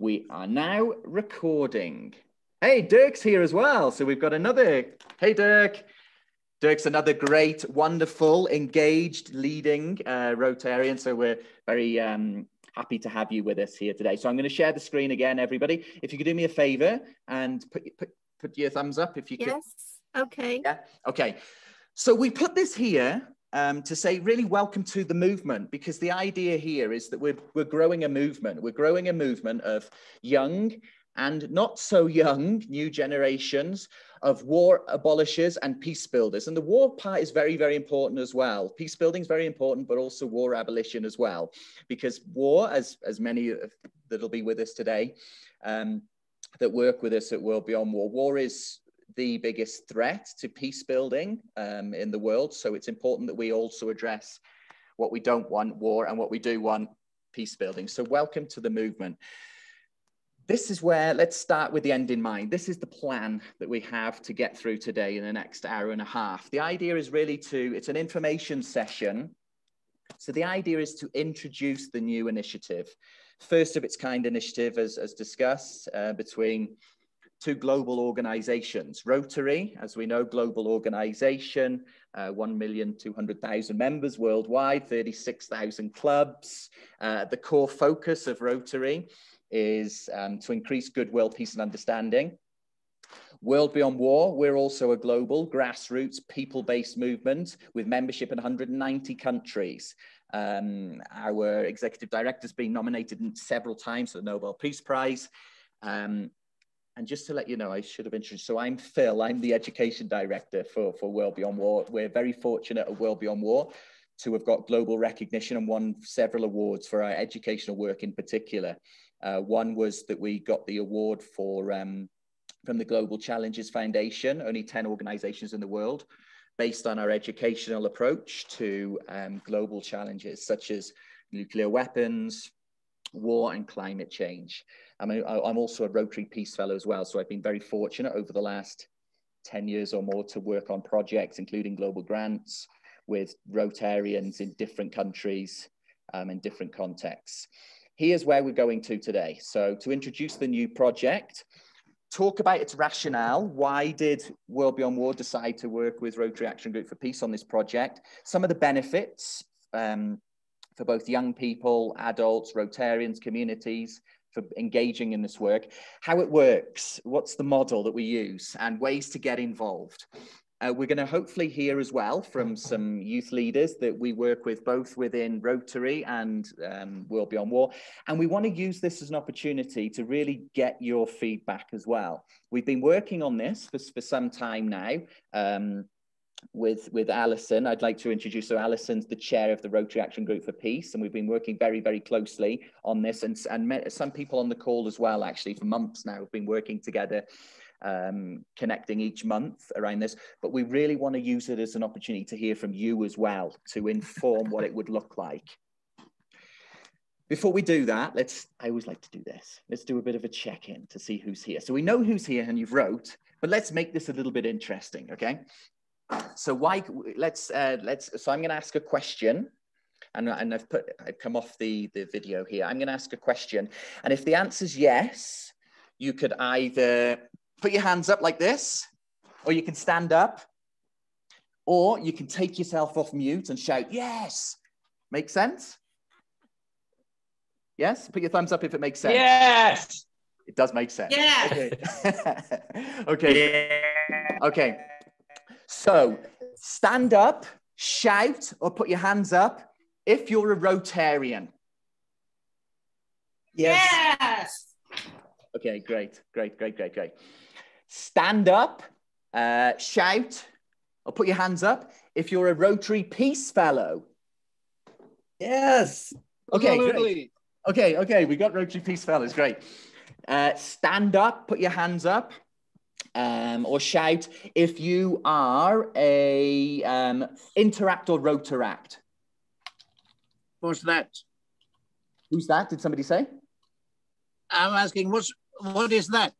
We are now recording. Hey, Dirk's here as well. So we've got another. Hey, Dirk. Dirk's another great, wonderful, engaged, leading uh, Rotarian. So we're very um, happy to have you with us here today. So I'm going to share the screen again, everybody. If you could do me a favor and put, put, put your thumbs up if you yes. could. Yes. Okay. Yeah. Okay. So we put this here um, to say really welcome to the movement because the idea here is that we're, we're growing a movement. We're growing a movement of young and not so young new generations of war abolishers and peace builders. And the war part is very, very important as well. Peace building is very important, but also war abolition as well, because war, as, as many that'll be with us today, um, that work with us at World Beyond War, war is the biggest threat to peace building um, in the world. So it's important that we also address what we don't want, war, and what we do want, peace building. So welcome to the movement. This is where, let's start with the end in mind. This is the plan that we have to get through today in the next hour and a half. The idea is really to, it's an information session. So the idea is to introduce the new initiative. First of its kind initiative, as, as discussed, uh, between two global organizations. Rotary, as we know, global organization, uh, 1,200,000 members worldwide, 36,000 clubs. Uh, the core focus of Rotary is um, to increase goodwill, peace and understanding. World Beyond War, we're also a global grassroots people-based movement with membership in 190 countries. Um, our executive director has been nominated several times for the Nobel Peace Prize. Um, and just to let you know, I should have introduced, so I'm Phil, I'm the education director for, for World Beyond War. We're very fortunate at World Beyond War to have got global recognition and won several awards for our educational work in particular. Uh, one was that we got the award for um, from the Global Challenges Foundation, only 10 organizations in the world, based on our educational approach to um, global challenges such as nuclear weapons, war and climate change. I'm, a, I'm also a Rotary Peace Fellow as well, so I've been very fortunate over the last 10 years or more to work on projects, including global grants with Rotarians in different countries um, in different contexts. Here's where we're going to today. So to introduce the new project, talk about its rationale. Why did World Beyond War decide to work with Rotary Action Group for Peace on this project? Some of the benefits, um, for both young people, adults, Rotarians, communities, for engaging in this work, how it works, what's the model that we use, and ways to get involved. Uh, we're going to hopefully hear as well from some youth leaders that we work with both within Rotary and um, World Beyond War. And we want to use this as an opportunity to really get your feedback as well. We've been working on this for, for some time now. Um, with with Alison. I'd like to introduce so Alison's the chair of the Rotary Action Group for Peace, and we've been working very very closely on this, and and met some people on the call as well. Actually, for months now, we've been working together. Um, connecting each month around this, but we really want to use it as an opportunity to hear from you as well to inform what it would look like. Before we do that, let's, I always like to do this. Let's do a bit of a check-in to see who's here. So we know who's here and you've wrote, but let's make this a little bit interesting, okay? So why, let's, uh, let's, so I'm going to ask a question and, and I've put, I've come off the, the video here. I'm going to ask a question. And if the answer is yes, you could either put your hands up like this, or you can stand up, or you can take yourself off mute and shout, yes. Make sense? Yes? Put your thumbs up if it makes sense. Yes. It does make sense. Yes. Okay. okay. Okay. So stand up, shout, or put your hands up if you're a Rotarian. Yes. yes. Okay, great, great, great, great, great. Stand up, uh, shout, or put your hands up if you're a Rotary Peace Fellow. Yes. Okay, great. Okay, okay, we got Rotary Peace Fellows, great. Uh, stand up, put your hands up um, or shout if you are a um, interact or rotaract. What's that? Who's that? Did somebody say? I'm asking, what's what is that?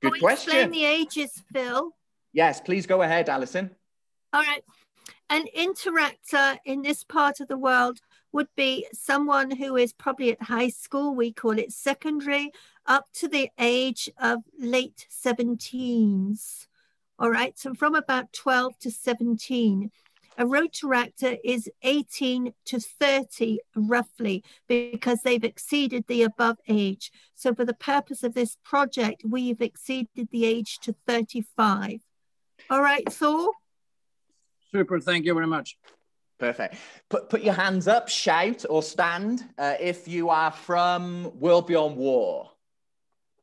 Good I'll question. Explain the ages, Phil. Yes, please go ahead, Alison. All right. An interactor in this part of the world would be someone who is probably at high school, we call it secondary, up to the age of late 17s. All right, so from about 12 to 17. A Rotaractor is 18 to 30 roughly because they've exceeded the above age. So for the purpose of this project, we've exceeded the age to 35. All right, Thor? Super, thank you very much. Perfect. Put, put your hands up, shout or stand uh, if you are from World Beyond War.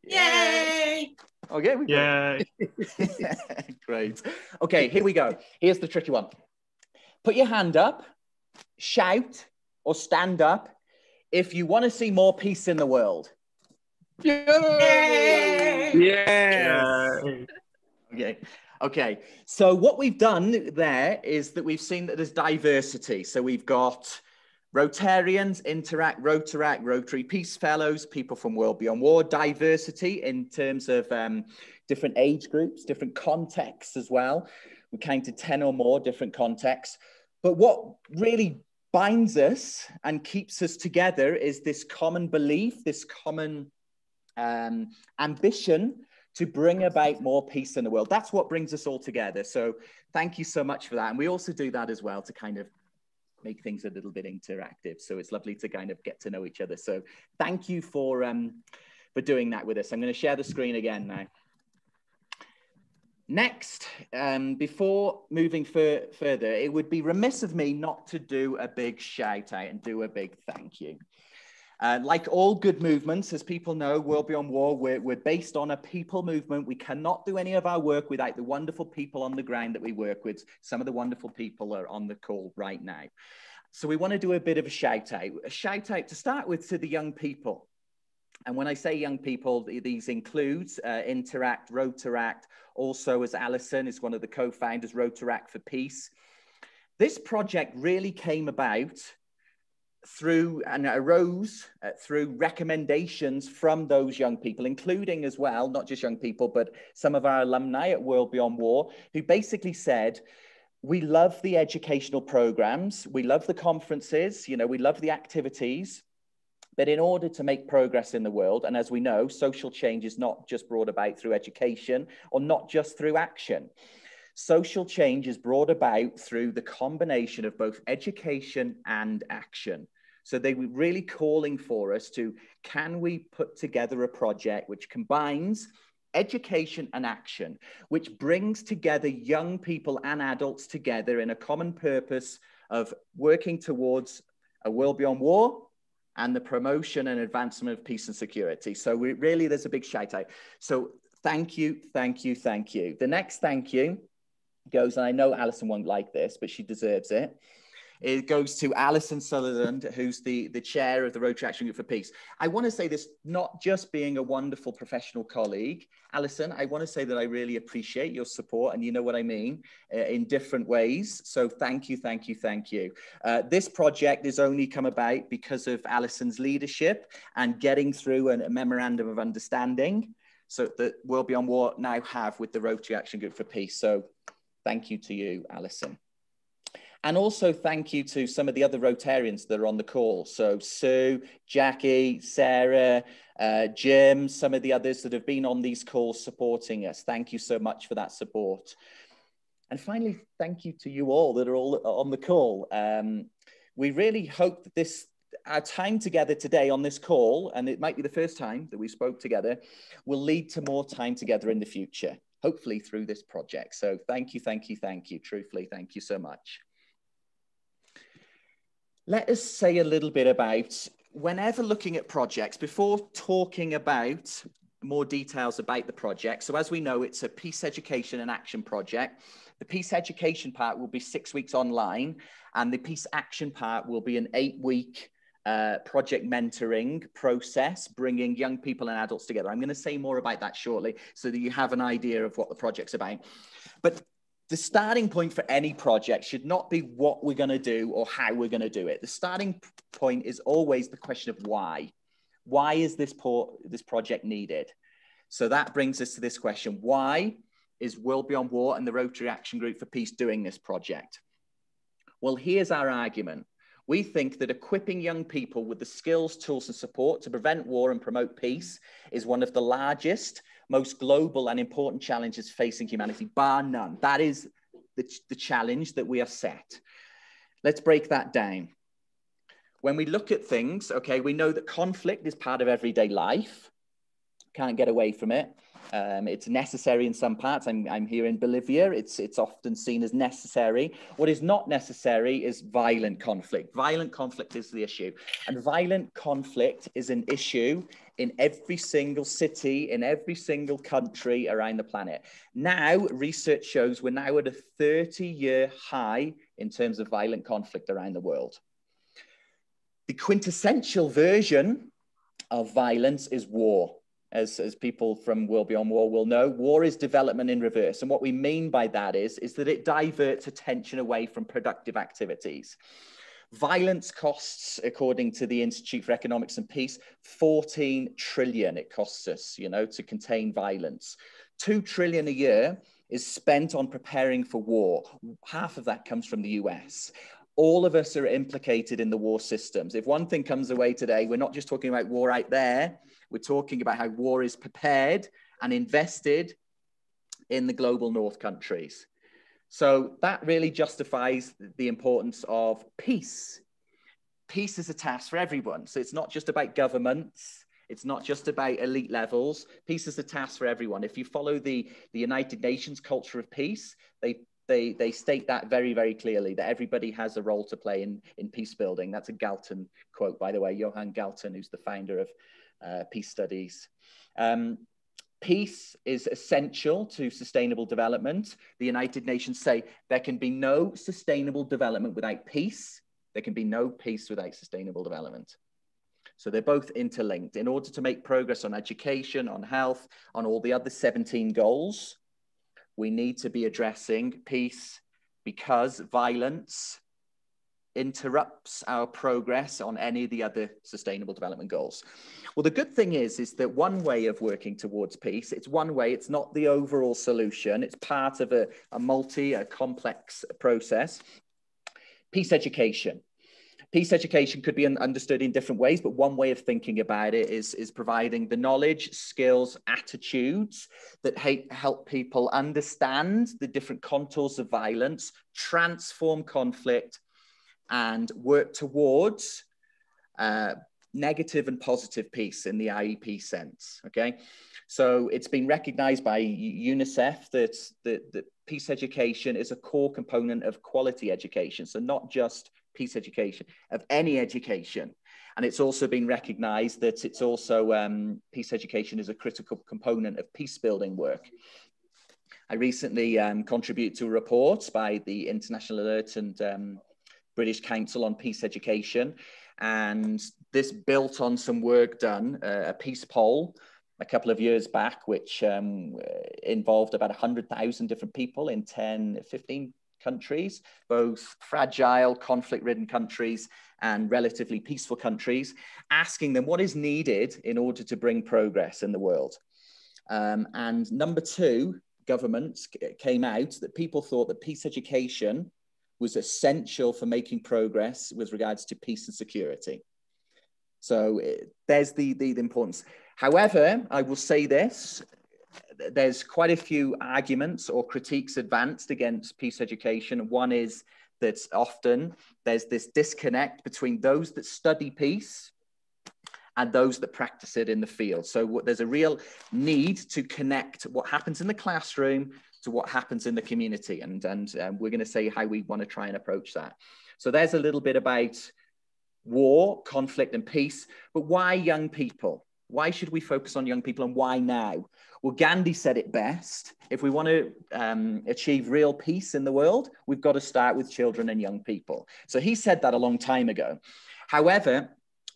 Yay! Okay. We Yeah. Great. Okay, here we go. Here's the tricky one. Put your hand up, shout or stand up if you want to see more peace in the world. Yay! Yeah. Okay. Okay. So what we've done there is that we've seen that there's diversity. So we've got Rotarians, Interact, Rotaract, Rotary Peace Fellows, people from World Beyond War, diversity in terms of um, different age groups, different contexts as well. We counted 10 or more different contexts. But what really binds us and keeps us together is this common belief, this common um, ambition to bring about more peace in the world. That's what brings us all together. So thank you so much for that. And we also do that as well to kind of make things a little bit interactive. So it's lovely to kind of get to know each other. So thank you for um, for doing that with us. I'm going to share the screen again now. Next, um, before moving fur further, it would be remiss of me not to do a big shout out and do a big thank you. Uh, like all good movements, as people know, World Beyond War, we're, we're based on a people movement. We cannot do any of our work without the wonderful people on the ground that we work with. Some of the wonderful people are on the call right now. So we want to do a bit of a shout out. A shout out to start with to the young people. And when I say young people, these includes uh, Interact, Rotaract, also as Alison is one of the co-founders, Rotaract for Peace. This project really came about through and arose uh, through recommendations from those young people, including as well, not just young people, but some of our alumni at World Beyond War, who basically said, we love the educational programs, we love the conferences, you know, we love the activities, but in order to make progress in the world, and as we know, social change is not just brought about through education or not just through action. Social change is brought about through the combination of both education and action. So they were really calling for us to can we put together a project which combines education and action, which brings together young people and adults together in a common purpose of working towards a world beyond war and the promotion and advancement of peace and security. So we really, there's a big shout out. So thank you, thank you, thank you. The next thank you goes, and I know Alison won't like this, but she deserves it. It goes to Alison Sutherland, who's the, the chair of the Rotary Action Group for Peace. I want to say this not just being a wonderful professional colleague. Alison, I want to say that I really appreciate your support, and you know what I mean, uh, in different ways. So thank you, thank you, thank you. Uh, this project has only come about because of Alison's leadership and getting through a, a memorandum of understanding so that World Beyond War now have with the Rotary Action Group for Peace. So thank you to you, Alison. And also thank you to some of the other Rotarians that are on the call. So Sue, Jackie, Sarah, uh, Jim, some of the others that have been on these calls supporting us. Thank you so much for that support. And finally, thank you to you all that are all on the call. Um, we really hope that this our time together today on this call, and it might be the first time that we spoke together, will lead to more time together in the future, hopefully through this project. So thank you, thank you, thank you. Truthfully, thank you so much let us say a little bit about whenever looking at projects, before talking about more details about the project. So as we know, it's a peace education and action project. The peace education part will be six weeks online and the peace action part will be an eight week uh, project mentoring process, bringing young people and adults together. I'm going to say more about that shortly so that you have an idea of what the project's about. But the starting point for any project should not be what we're going to do or how we're going to do it. The starting point is always the question of why. Why is this, this project needed? So that brings us to this question. Why is World Beyond War and the Rotary Action Group for Peace doing this project? Well, here's our argument. We think that equipping young people with the skills, tools, and support to prevent war and promote peace is one of the largest, most global, and important challenges facing humanity, bar none. That is the, the challenge that we have set. Let's break that down. When we look at things, okay, we know that conflict is part of everyday life, can't get away from it. Um, it's necessary in some parts. I'm, I'm here in Bolivia. It's, it's often seen as necessary. What is not necessary is violent conflict. Violent conflict is the issue. And violent conflict is an issue in every single city, in every single country around the planet. Now, research shows we're now at a 30 year high in terms of violent conflict around the world. The quintessential version of violence is war as, as people from World Beyond War will know, war is development in reverse. And what we mean by that is, is that it diverts attention away from productive activities. Violence costs, according to the Institute for Economics and Peace, 14 trillion it costs us, you know, to contain violence. Two trillion a year is spent on preparing for war. Half of that comes from the US all of us are implicated in the war systems. If one thing comes away today, we're not just talking about war out there, we're talking about how war is prepared and invested in the global north countries. So that really justifies the importance of peace. Peace is a task for everyone. So it's not just about governments. It's not just about elite levels. Peace is a task for everyone. If you follow the, the United Nations culture of peace, they, they, they state that very, very clearly that everybody has a role to play in, in peace building. That's a Galtung quote, by the way, Johan Galtung, who's the founder of uh, peace studies. Um, peace is essential to sustainable development. The United Nations say there can be no sustainable development without peace. There can be no peace without sustainable development. So they're both interlinked. In order to make progress on education, on health, on all the other 17 goals, we need to be addressing peace because violence interrupts our progress on any of the other sustainable development goals. Well, the good thing is, is that one way of working towards peace, it's one way, it's not the overall solution. It's part of a, a multi, a complex process. Peace education. Peace education could be understood in different ways, but one way of thinking about it is, is providing the knowledge, skills, attitudes that help people understand the different contours of violence, transform conflict, and work towards uh, negative and positive peace in the IEP sense. Okay, so it's been recognized by UNICEF that, that, that peace education is a core component of quality education. So not just peace education, of any education. And it's also been recognized that it's also um, peace education is a critical component of peace building work. I recently um, contributed to a report by the International Alert and um, British Council on Peace Education. And this built on some work done, uh, a peace poll a couple of years back, which um, involved about 100,000 different people in 10, 15 countries, both fragile, conflict ridden countries and relatively peaceful countries, asking them what is needed in order to bring progress in the world. Um, and number two, governments came out that people thought that peace education was essential for making progress with regards to peace and security. So eh, there's the, the, the importance. However, I will say this, there's quite a few arguments or critiques advanced against peace education. One is that often there's this disconnect between those that study peace and those that practice it in the field. So there's a real need to connect what happens in the classroom to what happens in the community. And, and um, we're going to say how we want to try and approach that. So there's a little bit about war, conflict, and peace. But why young people? Why should we focus on young people and why now? Well, Gandhi said it best. If we want to um, achieve real peace in the world, we've got to start with children and young people. So he said that a long time ago. However,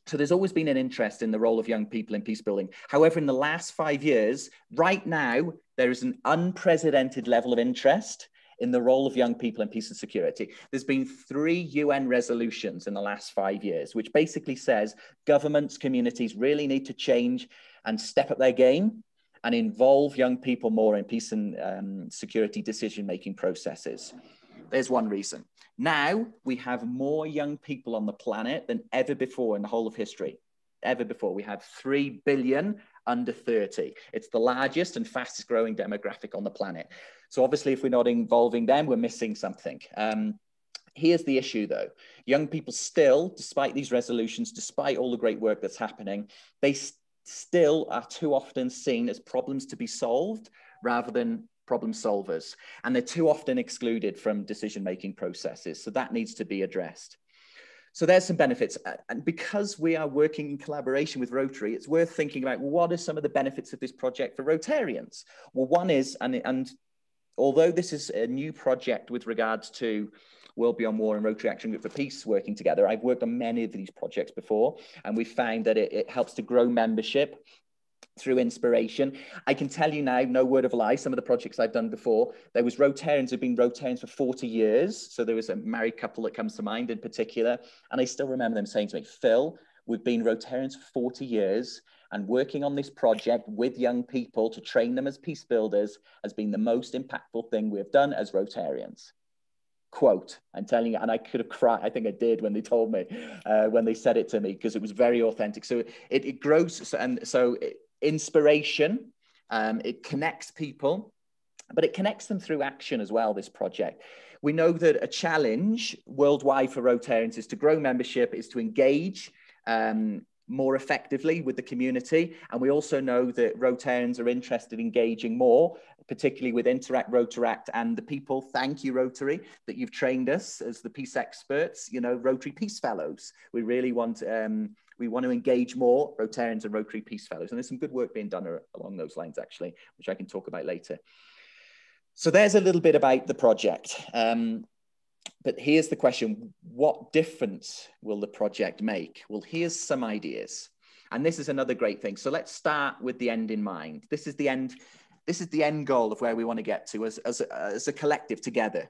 so there's always been an interest in the role of young people in peace building. However, in the last five years, right now, there is an unprecedented level of interest in the role of young people in peace and security. There's been three UN resolutions in the last five years, which basically says governments, communities really need to change and step up their game and involve young people more in peace and um, security decision-making processes. There's one reason. Now we have more young people on the planet than ever before in the whole of history. Ever before. We have 3 billion under 30. It's the largest and fastest growing demographic on the planet. So obviously, if we're not involving them, we're missing something. Um, here's the issue though young people still despite these resolutions despite all the great work that's happening they st still are too often seen as problems to be solved rather than problem solvers and they're too often excluded from decision making processes so that needs to be addressed so there's some benefits. Uh, and because we are working in collaboration with Rotary, it's worth thinking about what are some of the benefits of this project for Rotarians? Well, one is, and, and although this is a new project with regards to World Beyond War and Rotary Action Group for Peace working together, I've worked on many of these projects before, and we found that it, it helps to grow membership through inspiration. I can tell you now, no word of a lie, some of the projects I've done before, there was Rotarians who've been Rotarians for 40 years. So there was a married couple that comes to mind in particular. And I still remember them saying to me, Phil, we've been Rotarians for 40 years and working on this project with young people to train them as peace builders has been the most impactful thing we have done as Rotarians quote i'm telling you and i could have cried i think i did when they told me uh, when they said it to me because it was very authentic so it, it grows and so it, inspiration, um, it connects people, but it connects them through action as well, this project. We know that a challenge worldwide for Rotarians is to grow membership, is to engage um, more effectively with the community. And we also know that Rotarians are interested in engaging more, particularly with Interact, Rotaract, and the people. Thank you, Rotary, that you've trained us as the peace experts, you know, Rotary Peace Fellows. We really want um, we want to engage more Rotarians and Rotary Peace Fellows. And there's some good work being done along those lines, actually, which I can talk about later. So there's a little bit about the project. Um, but here's the question, what difference will the project make? Well, here's some ideas. And this is another great thing. So let's start with the end in mind. This is the end, this is the end goal of where we want to get to as, as, a, as a collective together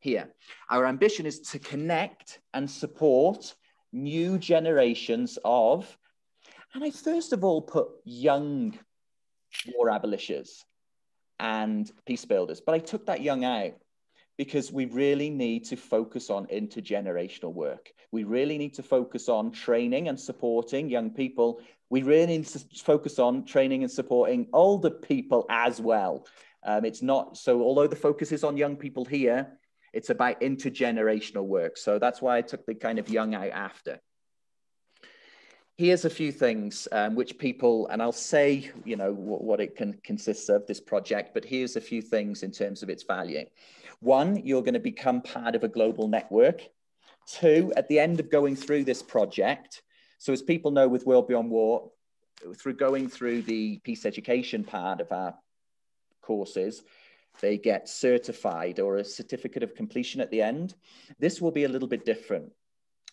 here. Our ambition is to connect and support new generations of, and I first of all put young war abolishers and peace builders, but I took that young out because we really need to focus on intergenerational work. We really need to focus on training and supporting young people. We really need to focus on training and supporting older people as well. Um, it's not so, although the focus is on young people here, it's about intergenerational work. So that's why I took the kind of young out after. Here's a few things um, which people, and I'll say, you know, what, it can consists of, this project, but here's a few things in terms of its value. One, you're going to become part of a global network. Two, at the end of going through this project, so as people know with World Beyond War, through going through the peace education part of our courses, they get certified or a certificate of completion at the end. This will be a little bit different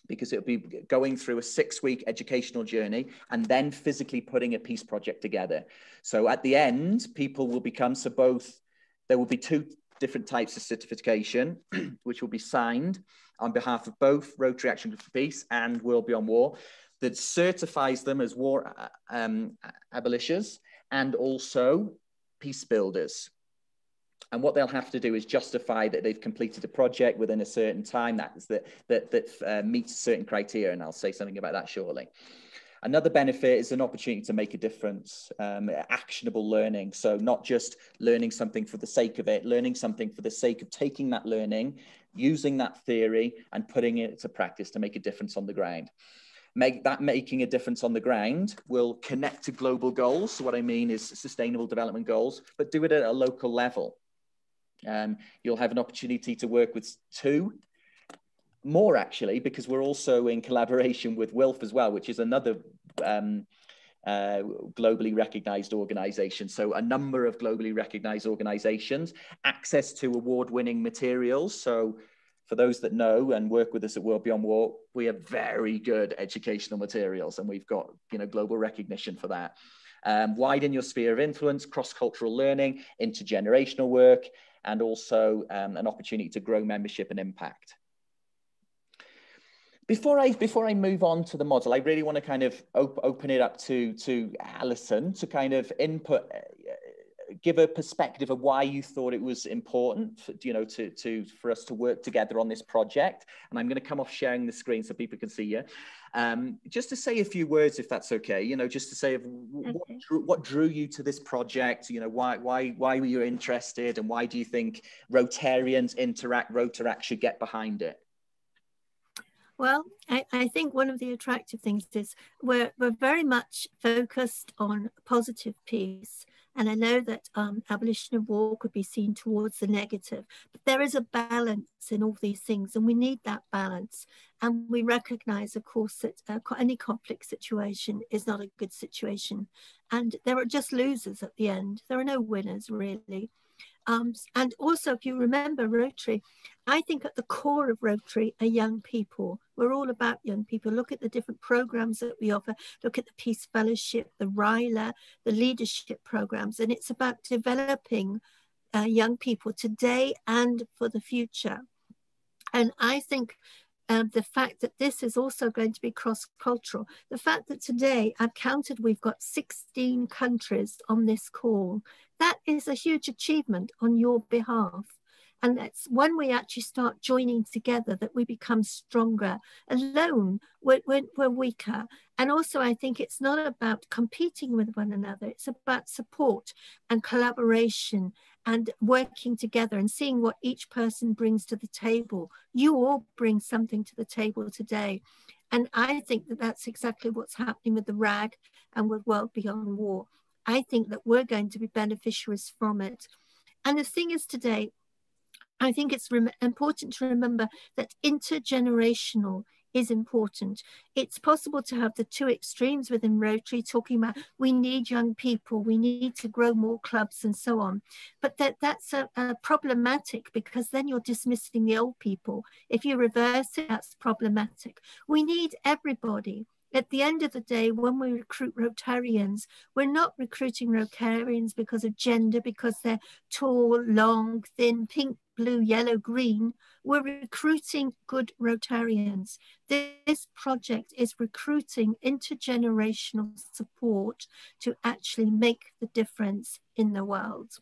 because it'll be going through a six week educational journey and then physically putting a peace project together. So at the end, people will become so both, there will be two different types of certification, which will be signed on behalf of both Rotary Action for Peace and World Beyond War, that certifies them as war uh, um, abolishers and also peace builders. And what they'll have to do is justify that they've completed a project within a certain time that, that, that, that uh, meets certain criteria. And I'll say something about that shortly. Another benefit is an opportunity to make a difference, um, actionable learning. So not just learning something for the sake of it, learning something for the sake of taking that learning, using that theory and putting it to practice to make a difference on the ground. Make that making a difference on the ground will connect to global goals. So what I mean is sustainable development goals, but do it at a local level. Um, you'll have an opportunity to work with two more actually, because we're also in collaboration with WILF as well, which is another um, uh, globally recognized organization. So a number of globally recognized organizations, access to award-winning materials. So for those that know and work with us at World Beyond War, we have very good educational materials and we've got you know global recognition for that. Um, widen your sphere of influence, cross-cultural learning, intergenerational work, and also um, an opportunity to grow membership and impact. Before I, before I move on to the model, I really want to kind of op open it up to, to Alison to kind of input, give a perspective of why you thought it was important, for, you know, to, to, for us to work together on this project. And I'm going to come off sharing the screen so people can see you. Um, just to say a few words, if that's okay, you know, just to say what, okay. drew, what drew you to this project, you know, why, why, why were you interested and why do you think Rotarians interact, Rotaract should get behind it? Well, I, I, think one of the attractive things is we're, we're very much focused on positive peace. And I know that um, abolition of war could be seen towards the negative, but there is a balance in all these things, and we need that balance. And we recognize, of course, that uh, any conflict situation is not a good situation. And there are just losers at the end. There are no winners, really. Um, and also, if you remember Rotary, I think at the core of Rotary are young people. We're all about young people. Look at the different programs that we offer. Look at the Peace Fellowship, the RYLA, the leadership programs. And it's about developing uh, young people today and for the future. And I think um, the fact that this is also going to be cross-cultural, the fact that today I've counted we've got 16 countries on this call, that is a huge achievement on your behalf. And that's when we actually start joining together that we become stronger. Alone, we're, we're, we're, weaker. And also, I think it's not about competing with one another, it's about support and collaboration and working together and seeing what each person brings to the table. You all bring something to the table today. And I think that that's exactly what's happening with the RAG and with World Beyond War. I think that we're going to be beneficiaries from it. And the thing is today, I think it's important to remember that intergenerational is important. It's possible to have the two extremes within Rotary, talking about we need young people, we need to grow more clubs and so on. But that, that's a, a problematic because then you're dismissing the old people. If you reverse it, that's problematic. We need everybody at the end of the day, when we recruit Rotarians, we're not recruiting Rotarians because of gender, because they're tall, long, thin, pink, blue, yellow, green. We're recruiting good Rotarians. This project is recruiting intergenerational support to actually make the difference in the world.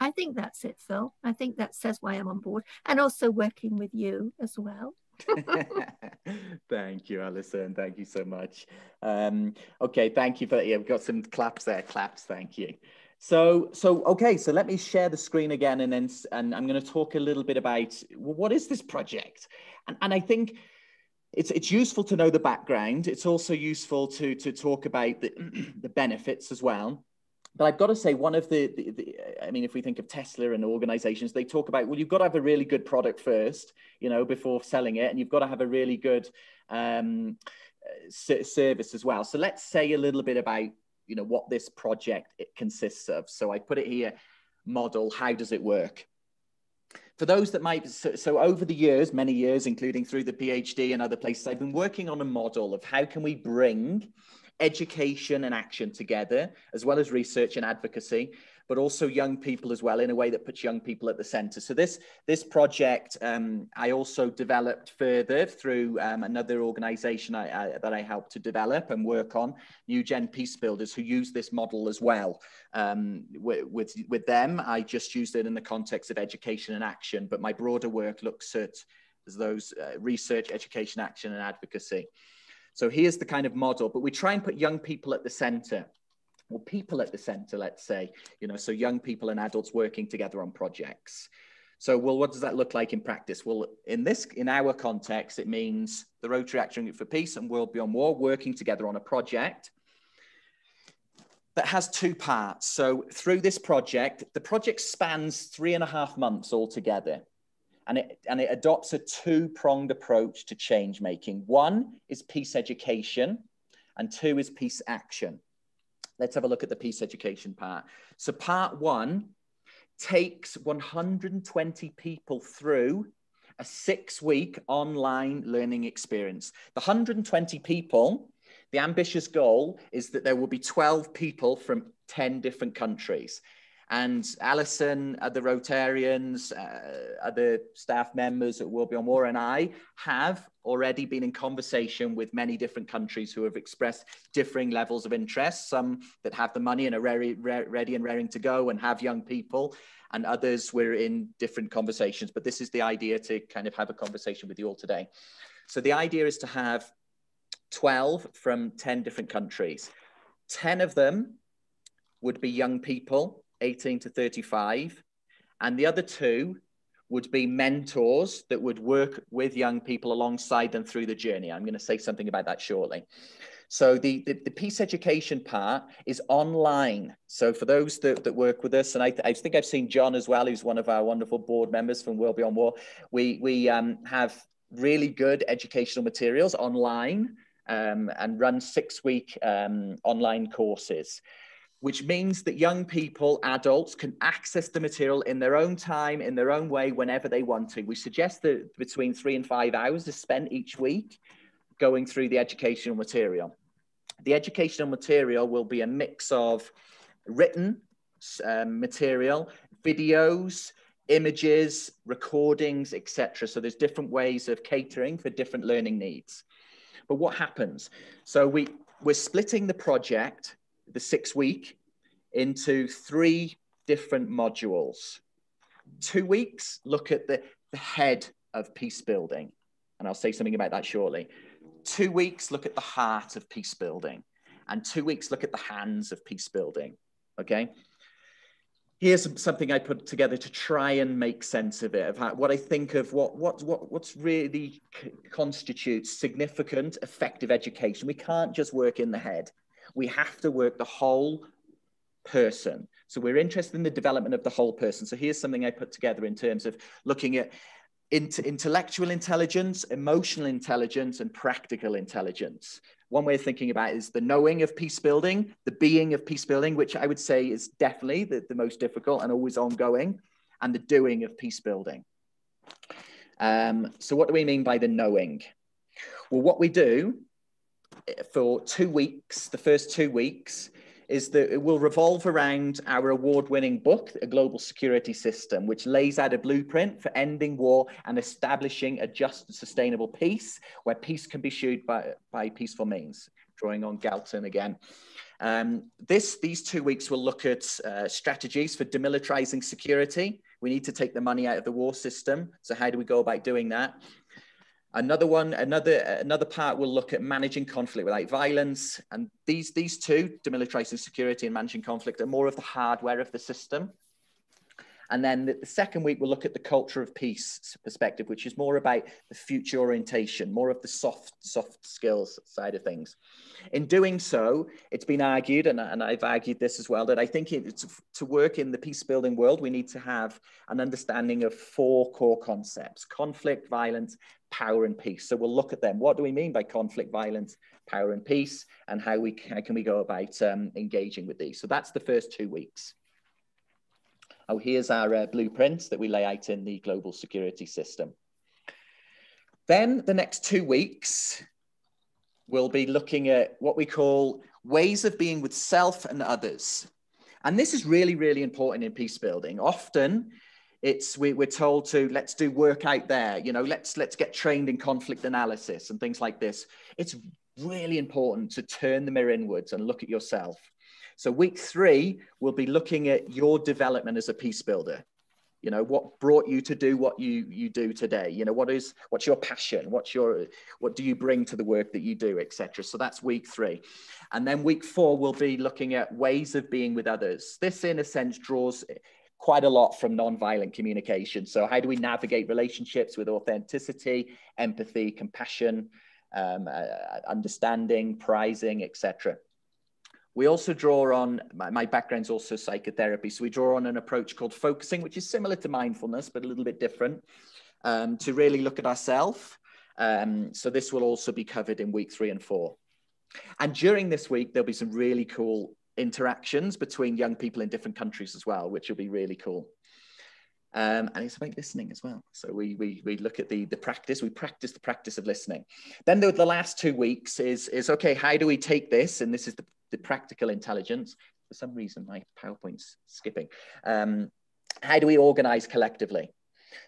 I think that's it, Phil. I think that says why I'm on board and also working with you as well. thank you, Alison. Thank you so much. Um, okay, thank you for yeah, we've got some claps there. Claps, thank you. So, so okay, so let me share the screen again, and then and I'm going to talk a little bit about well, what is this project, and and I think it's it's useful to know the background. It's also useful to to talk about the the benefits as well but I've got to say, one of the, the, the, I mean, if we think of Tesla and organizations, they talk about, well, you've got to have a really good product first, you know, before selling it, and you've got to have a really good um, service as well. So let's say a little bit about, you know, what this project it consists of. So I put it here, model, how does it work? For those that might, so, so over the years, many years, including through the PhD and other places, I've been working on a model of how can we bring education and action together, as well as research and advocacy, but also young people as well in a way that puts young people at the center. So this, this project um, I also developed further through um, another organization I, I, that I helped to develop and work on, New Gen Peace Builders, who use this model as well. Um, with, with, them, I just used it in the context of education and action, but my broader work looks at those uh, research, education, action, and advocacy. So here's the kind of model, but we try and put young people at the center or people at the center, let's say, you know, so young people and adults working together on projects. So, well, what does that look like in practice? Well, in this, in our context, it means the Rotary Action Group for Peace and World Beyond War working together on a project that has two parts. So, through this project, the project spans three and a half months altogether and it, and it adopts a two-pronged approach to change making. One is peace education, and two is peace action. Let's have a look at the peace education part. So part one takes 120 people through a six-week online learning experience. The 120 people, the ambitious goal is that there will be 12 people from 10 different countries. And Alison, other Rotarians, uh, other staff members at World Beyond War, and I have already been in conversation with many different countries who have expressed differing levels of interest. Some that have the money and are ready, ready and raring to go and have young people, and others we're in different conversations. But this is the idea to kind of have a conversation with you all today. So the idea is to have 12 from 10 different countries. 10 of them would be young people 18 to 35. And the other two would be mentors that would work with young people alongside them through the journey. I'm going to say something about that shortly. So the, the, the, peace education part is online. So for those that, that work with us, and I, I think I've seen John as well, who's one of our wonderful board members from World Beyond War, we, we um, have really good educational materials online um, and run six week um, online courses which means that young people, adults, can access the material in their own time, in their own way, whenever they want to. We suggest that between three and five hours is spent each week going through the educational material. The educational material will be a mix of written um, material, videos, images, recordings, etc. So there's different ways of catering for different learning needs. But what happens? So we, we're splitting the project the six week into three different modules. Two weeks look at the, the head of peace building, and I'll say something about that shortly. Two weeks look at the heart of peace building, and two weeks look at the hands of peace building. Okay. Here's something I put together to try and make sense of it, of how, what I think of what, what, what what's really constitutes significant, effective education. We can't just work in the head we have to work the whole person. So we're interested in the development of the whole person. So here's something I put together in terms of looking at intellectual intelligence, emotional intelligence, and practical intelligence. One way of thinking about is the knowing of peace building, the being of peace building, which I would say is definitely the, the most difficult and always ongoing, and the doing of peace building. Um, so what do we mean by the knowing? Well, what we do for two weeks, the first two weeks, is that it will revolve around our award winning book, A Global Security System, which lays out a blueprint for ending war and establishing a just and sustainable peace where peace can be achieved by, by peaceful means. Drawing on Galtung again. Um, this, these two weeks will look at uh, strategies for demilitarizing security. We need to take the money out of the war system. So, how do we go about doing that? Another one, another another part will look at managing conflict without violence. And these, these two, demilitarizing security and managing conflict, are more of the hardware of the system. And then the, the second week, we'll look at the culture of peace perspective, which is more about the future orientation, more of the soft, soft skills side of things. In doing so, it's been argued, and, and I've argued this as well, that I think it's, to work in the peace building world, we need to have an understanding of four core concepts conflict, violence, power and peace. So we'll look at them. What do we mean by conflict, violence, power and peace, and how, we, how can we go about um, engaging with these? So that's the first two weeks. Oh, here's our uh, blueprints that we lay out in the global security system. Then the next two weeks, we'll be looking at what we call ways of being with self and others. And this is really, really important in peace building. Often it's we, we're told to let's do work out there you know let's let's get trained in conflict analysis and things like this it's really important to turn the mirror inwards and look at yourself so week three we'll be looking at your development as a peace builder. You know what brought you to do what you you do today? You know what is what's your passion? What's your what do you bring to the work that you do etc so that's week three. And then week four we'll be looking at ways of being with others. This in a sense draws quite a lot from nonviolent communication. So, how do we navigate relationships with authenticity, empathy, compassion, um, uh, understanding, prizing, etc. We also draw on, my, my background's also psychotherapy, so we draw on an approach called focusing, which is similar to mindfulness, but a little bit different, um, to really look at ourselves. Um, so this will also be covered in week three and four. And during this week, there'll be some really cool interactions between young people in different countries as well, which will be really cool. Um, and it's about listening as well. So we, we, we look at the, the practice, we practice the practice of listening. Then the, the last two weeks is, is, okay, how do we take this? And this is the, the practical intelligence, for some reason, my PowerPoint's skipping. Um, how do we organize collectively?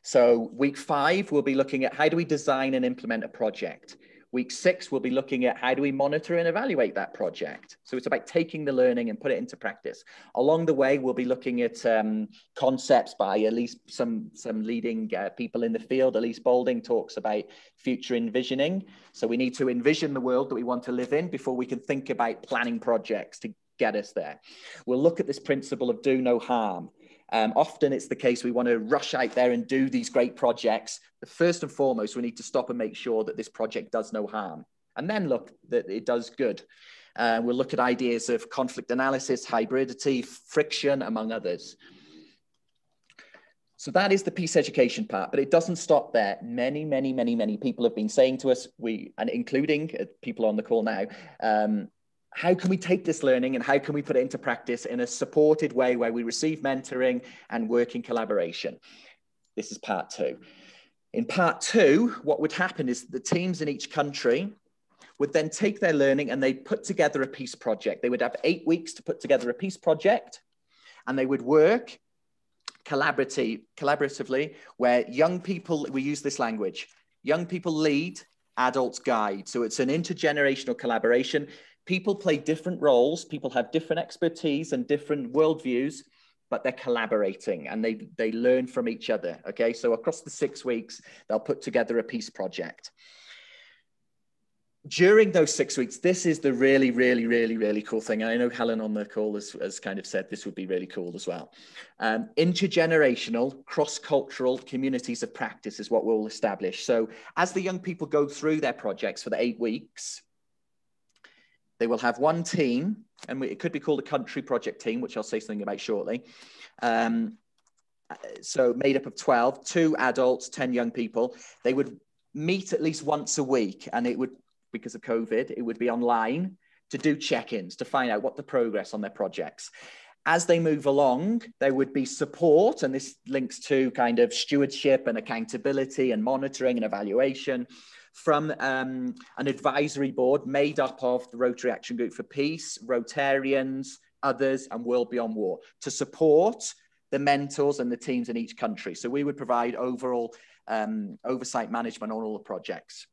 So week five, we'll be looking at how do we design and implement a project? Week six, we'll be looking at how do we monitor and evaluate that project. So it's about taking the learning and put it into practice. Along the way, we'll be looking at um, concepts by at least some, some leading uh, people in the field. Elise Boulding talks about future envisioning. So we need to envision the world that we want to live in before we can think about planning projects to get us there. We'll look at this principle of do no harm. Um, often it's the case we want to rush out there and do these great projects. But first and foremost, we need to stop and make sure that this project does no harm. And then look that it does good. Uh, we'll look at ideas of conflict analysis, hybridity, friction, among others. So that is the peace education part, but it doesn't stop there. Many, many, many, many people have been saying to us, we, and including uh, people on the call now, um, how can we take this learning and how can we put it into practice in a supported way where we receive mentoring and work in collaboration? This is part two. In part two, what would happen is the teams in each country would then take their learning and they'd put together a peace project. They would have eight weeks to put together a peace project and they would work collaboratively where young people, we use this language, young people lead, adults guide. So it's an intergenerational collaboration people play different roles, people have different expertise and different worldviews, but they're collaborating and they, they learn from each other. Okay, so across the six weeks, they'll put together a peace project. During those six weeks, this is the really, really, really, really cool thing. And I know Helen on the call has, has kind of said this would be really cool as well. Um, intergenerational, cross cultural communities of practice is what we'll establish. So, as the young people go through their projects for the eight weeks, they will have one team, and it could be called a country project team, which I'll say something about shortly. Um, so made up of 12, two adults, 10 young people. They would meet at least once a week, and it would, because of COVID, it would be online to do check-ins, to find out what the progress on their projects. As they move along, there would be support, and this links to kind of stewardship and accountability and monitoring and evaluation from um, an advisory board made up of the Rotary Action Group for Peace, Rotarians, others, and World Beyond War to support the mentors and the teams in each country. So we would provide overall um, oversight management on all the projects.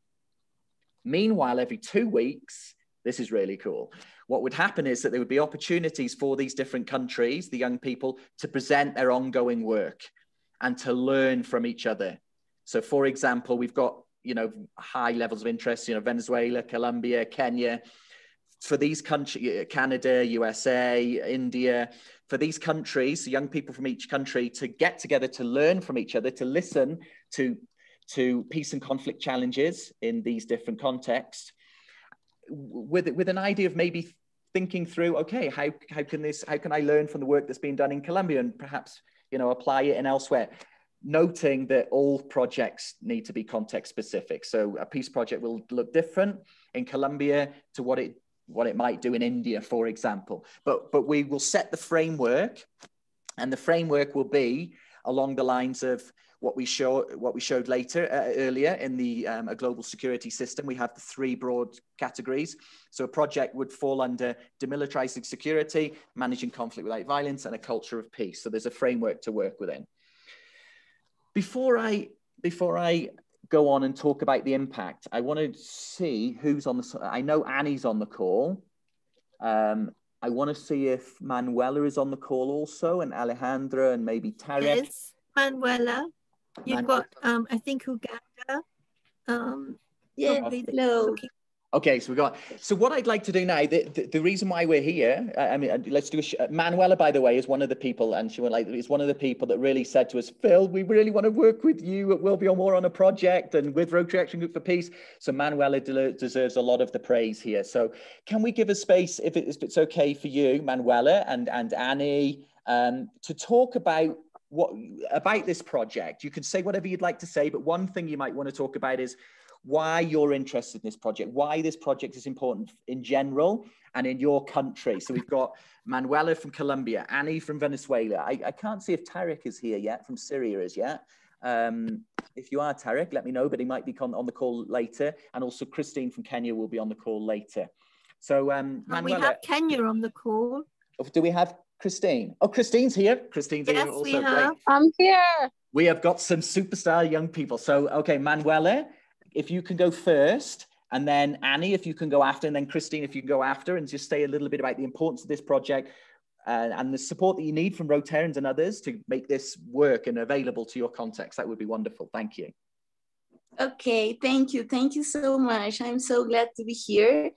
Meanwhile, every two weeks, this is really cool. What would happen is that there would be opportunities for these different countries, the young people, to present their ongoing work and to learn from each other. So, for example, we've got you know, high levels of interest, you know, Venezuela, Colombia, Kenya. For these countries, Canada, USA, India, for these countries, young people from each country to get together to learn from each other, to listen to, to peace and conflict challenges in these different contexts, with, with an idea of maybe thinking through, okay, how, how can this, how can I learn from the work that's been done in Colombia and perhaps, you know, apply it in elsewhere? Noting that all projects need to be context specific. So a peace project will look different in Colombia to what it what it might do in India, for example. But but we will set the framework, and the framework will be along the lines of what we show what we showed later uh, earlier in the um, a global security system. We have the three broad categories. So a project would fall under demilitarizing security, managing conflict without violence, and a culture of peace. So there's a framework to work within. Before I before I go on and talk about the impact, I want to see who's on the. I know Annie's on the call. Um, I want to see if Manuela is on the call also, and Alejandra, and maybe Tarek. Yes, Manuela. You've Manuela. got, um, I think, Uganda. Um, yeah, no. Okay, so we got. So what I'd like to do now, the, the, the reason why we're here, I mean, uh, let's do. A, Manuela, by the way, is one of the people, and she went like, is one of the people that really said to us, Phil, we really want to work with you at World Beyond War on a project and with Rotary Action Group for Peace. So Manuela de deserves a lot of the praise here. So can we give a space, if, it, if it's okay for you, Manuela and and Annie, um, to talk about what about this project? You can say whatever you'd like to say, but one thing you might want to talk about is why you're interested in this project, why this project is important in general and in your country. So we've got Manuela from Colombia, Annie from Venezuela. I, I can't see if Tarek is here yet from Syria as yet. Um, if you are Tarek, let me know, but he might be on, on the call later. And also Christine from Kenya will be on the call later. So um, Manuela, we have Kenya on the call. Oh, do we have Christine? Oh, Christine's here. Christine's Yes, here we also. Great. have. I'm here. We have got some superstar young people. So, okay, Manuela, if you can go first, and then Annie, if you can go after, and then Christine, if you can go after, and just say a little bit about the importance of this project uh, and the support that you need from Rotarians and others to make this work and available to your context. That would be wonderful. Thank you. Okay, thank you. Thank you so much. I'm so glad to be here.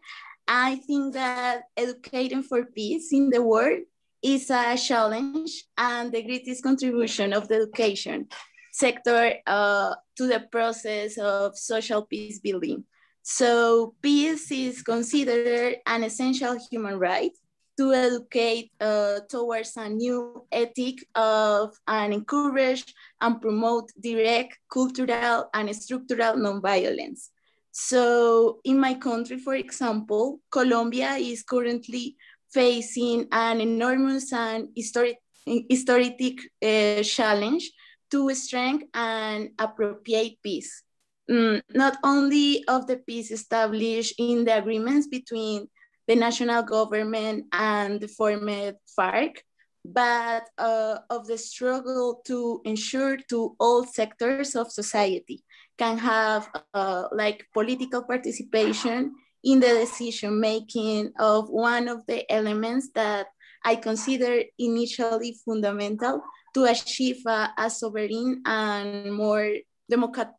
I think that educating for peace in the world is a challenge and the greatest contribution of the education sector uh, to the process of social peace building. So peace is considered an essential human right to educate uh, towards a new ethic of and encourage and promote direct cultural and structural nonviolence. So in my country, for example, Colombia is currently facing an enormous and historic, historic uh, challenge to strengthen and appropriate peace. Mm, not only of the peace established in the agreements between the national government and the former FARC, but uh, of the struggle to ensure to all sectors of society can have uh, like political participation in the decision making of one of the elements that I consider initially fundamental to achieve a, a sovereign and more democrat,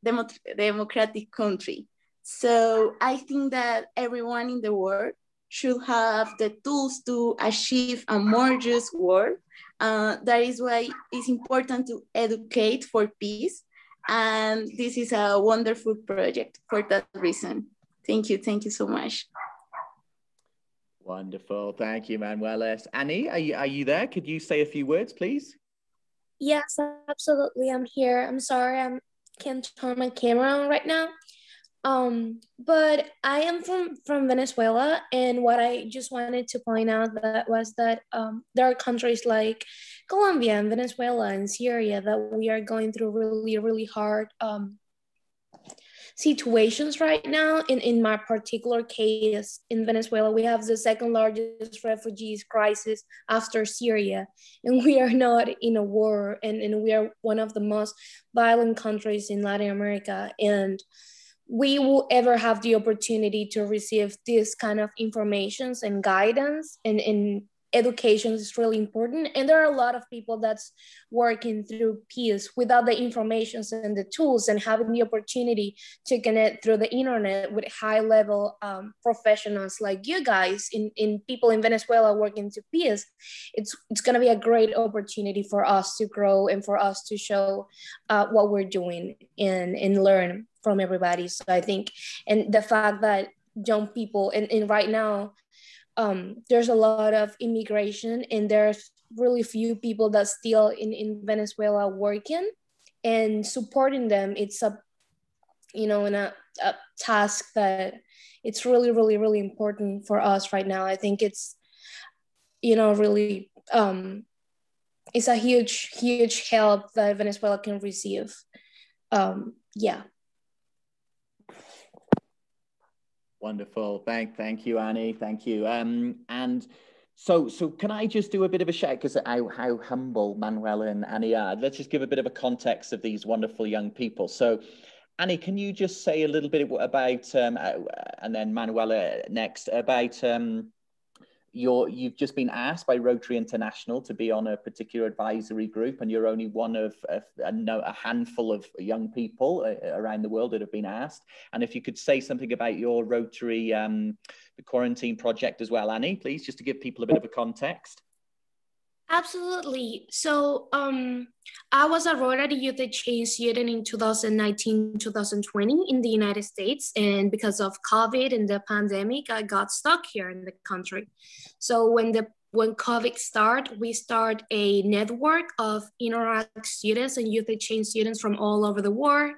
democratic country. So I think that everyone in the world should have the tools to achieve a more just world. Uh, that is why it's important to educate for peace. And this is a wonderful project for that reason. Thank you. Thank you so much. Wonderful. Thank you, Manuela. Annie, are you, are you there? Could you say a few words, please? Yes, absolutely. I'm here. I'm sorry I can't turn my camera on right now. Um, but I am from from Venezuela, and what I just wanted to point out that was that um, there are countries like Colombia and Venezuela and Syria that we are going through really really hard um, situations right now. In in my particular case in Venezuela, we have the second largest refugees crisis after Syria, and we are not in a war, and, and we are one of the most violent countries in Latin America, and we will ever have the opportunity to receive this kind of informations and guidance and, and education is really important and there are a lot of people that's working through peace without the informations and the tools and having the opportunity to connect through the internet with high level um, professionals like you guys in, in people in venezuela working to peace it's it's going to be a great opportunity for us to grow and for us to show uh, what we're doing and and learn from everybody. So I think, and the fact that young people, and, and right now, um, there's a lot of immigration and there's really few people that still in, in Venezuela working and supporting them. It's a, you know, in a, a task that it's really, really, really important for us right now. I think it's, you know, really, um, it's a huge, huge help that Venezuela can receive. Um, yeah. Wonderful. Thank, thank you, Annie. Thank you. Um, and so, so can I just do a bit of a shout because how, how humble Manuela and Annie are? Let's just give a bit of a context of these wonderful young people. So, Annie, can you just say a little bit about, um, uh, and then Manuela next about um, you're you've just been asked by Rotary International to be on a particular advisory group, and you're only one of a, a, handful of young people uh, around the world that have been asked. And if you could say something about your Rotary um, quarantine project as well, Annie, please, just to give people a bit of a context. Absolutely. So um, I was a Rotary Youth Exchange student in 2019, 2020 in the United States. And because of COVID and the pandemic, I got stuck here in the country. So when the when COVID started, we start a network of Interact students and youth exchange students from all over the world.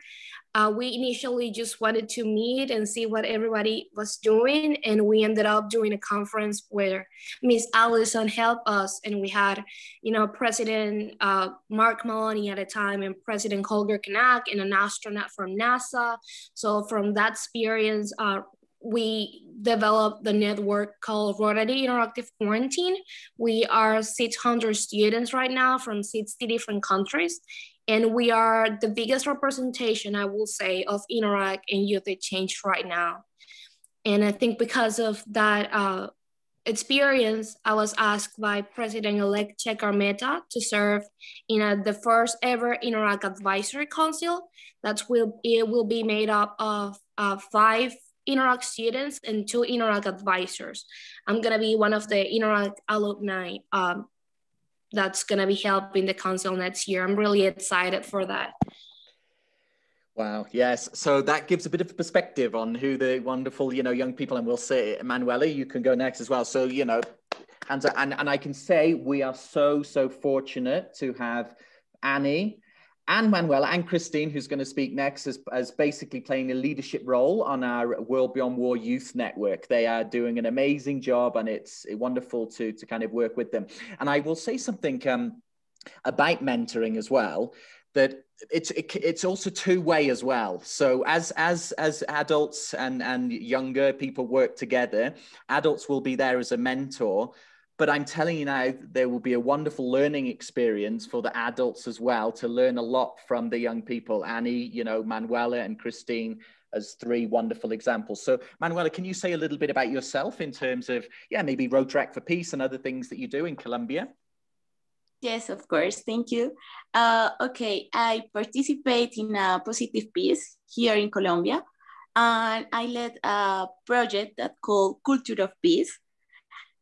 Uh, we initially just wanted to meet and see what everybody was doing, and we ended up doing a conference where Miss Allison helped us, and we had, you know, President uh, Mark Maloney at the time and President Holger Knack and an astronaut from NASA. So from that experience, uh, we developed the network called Rotary Interactive Quarantine. We are 600 students right now from 60 different countries. And we are the biggest representation, I will say, of Interact and youth exchange right now. And I think because of that uh, experience, I was asked by President-elect Shekhar Mehta to serve in a, the first ever Interact Advisory Council. That will it will be made up of uh, five Interact students and two Interact advisors. I'm gonna be one of the Interact alumni um, that's gonna be helping the council next year. I'm really excited for that. Wow. Yes. So that gives a bit of perspective on who the wonderful, you know, young people, and we'll say, Manuela, you can go next as well. So, you know, and, and, and I can say we are so, so fortunate to have Annie and Manuela and Christine, who's going to speak next, as, as basically playing a leadership role on our World Beyond War Youth Network. They are doing an amazing job, and it's wonderful to, to kind of work with them. And I will say something um, about mentoring as well that it's it, it's also two way as well so as as as adults and and younger people work together adults will be there as a mentor but i'm telling you now there will be a wonderful learning experience for the adults as well to learn a lot from the young people annie you know manuela and christine as three wonderful examples so manuela can you say a little bit about yourself in terms of yeah maybe rotaract for peace and other things that you do in colombia Yes, of course. Thank you. Uh, okay, I participate in a positive peace here in Colombia, and I led a project that called Culture of Peace.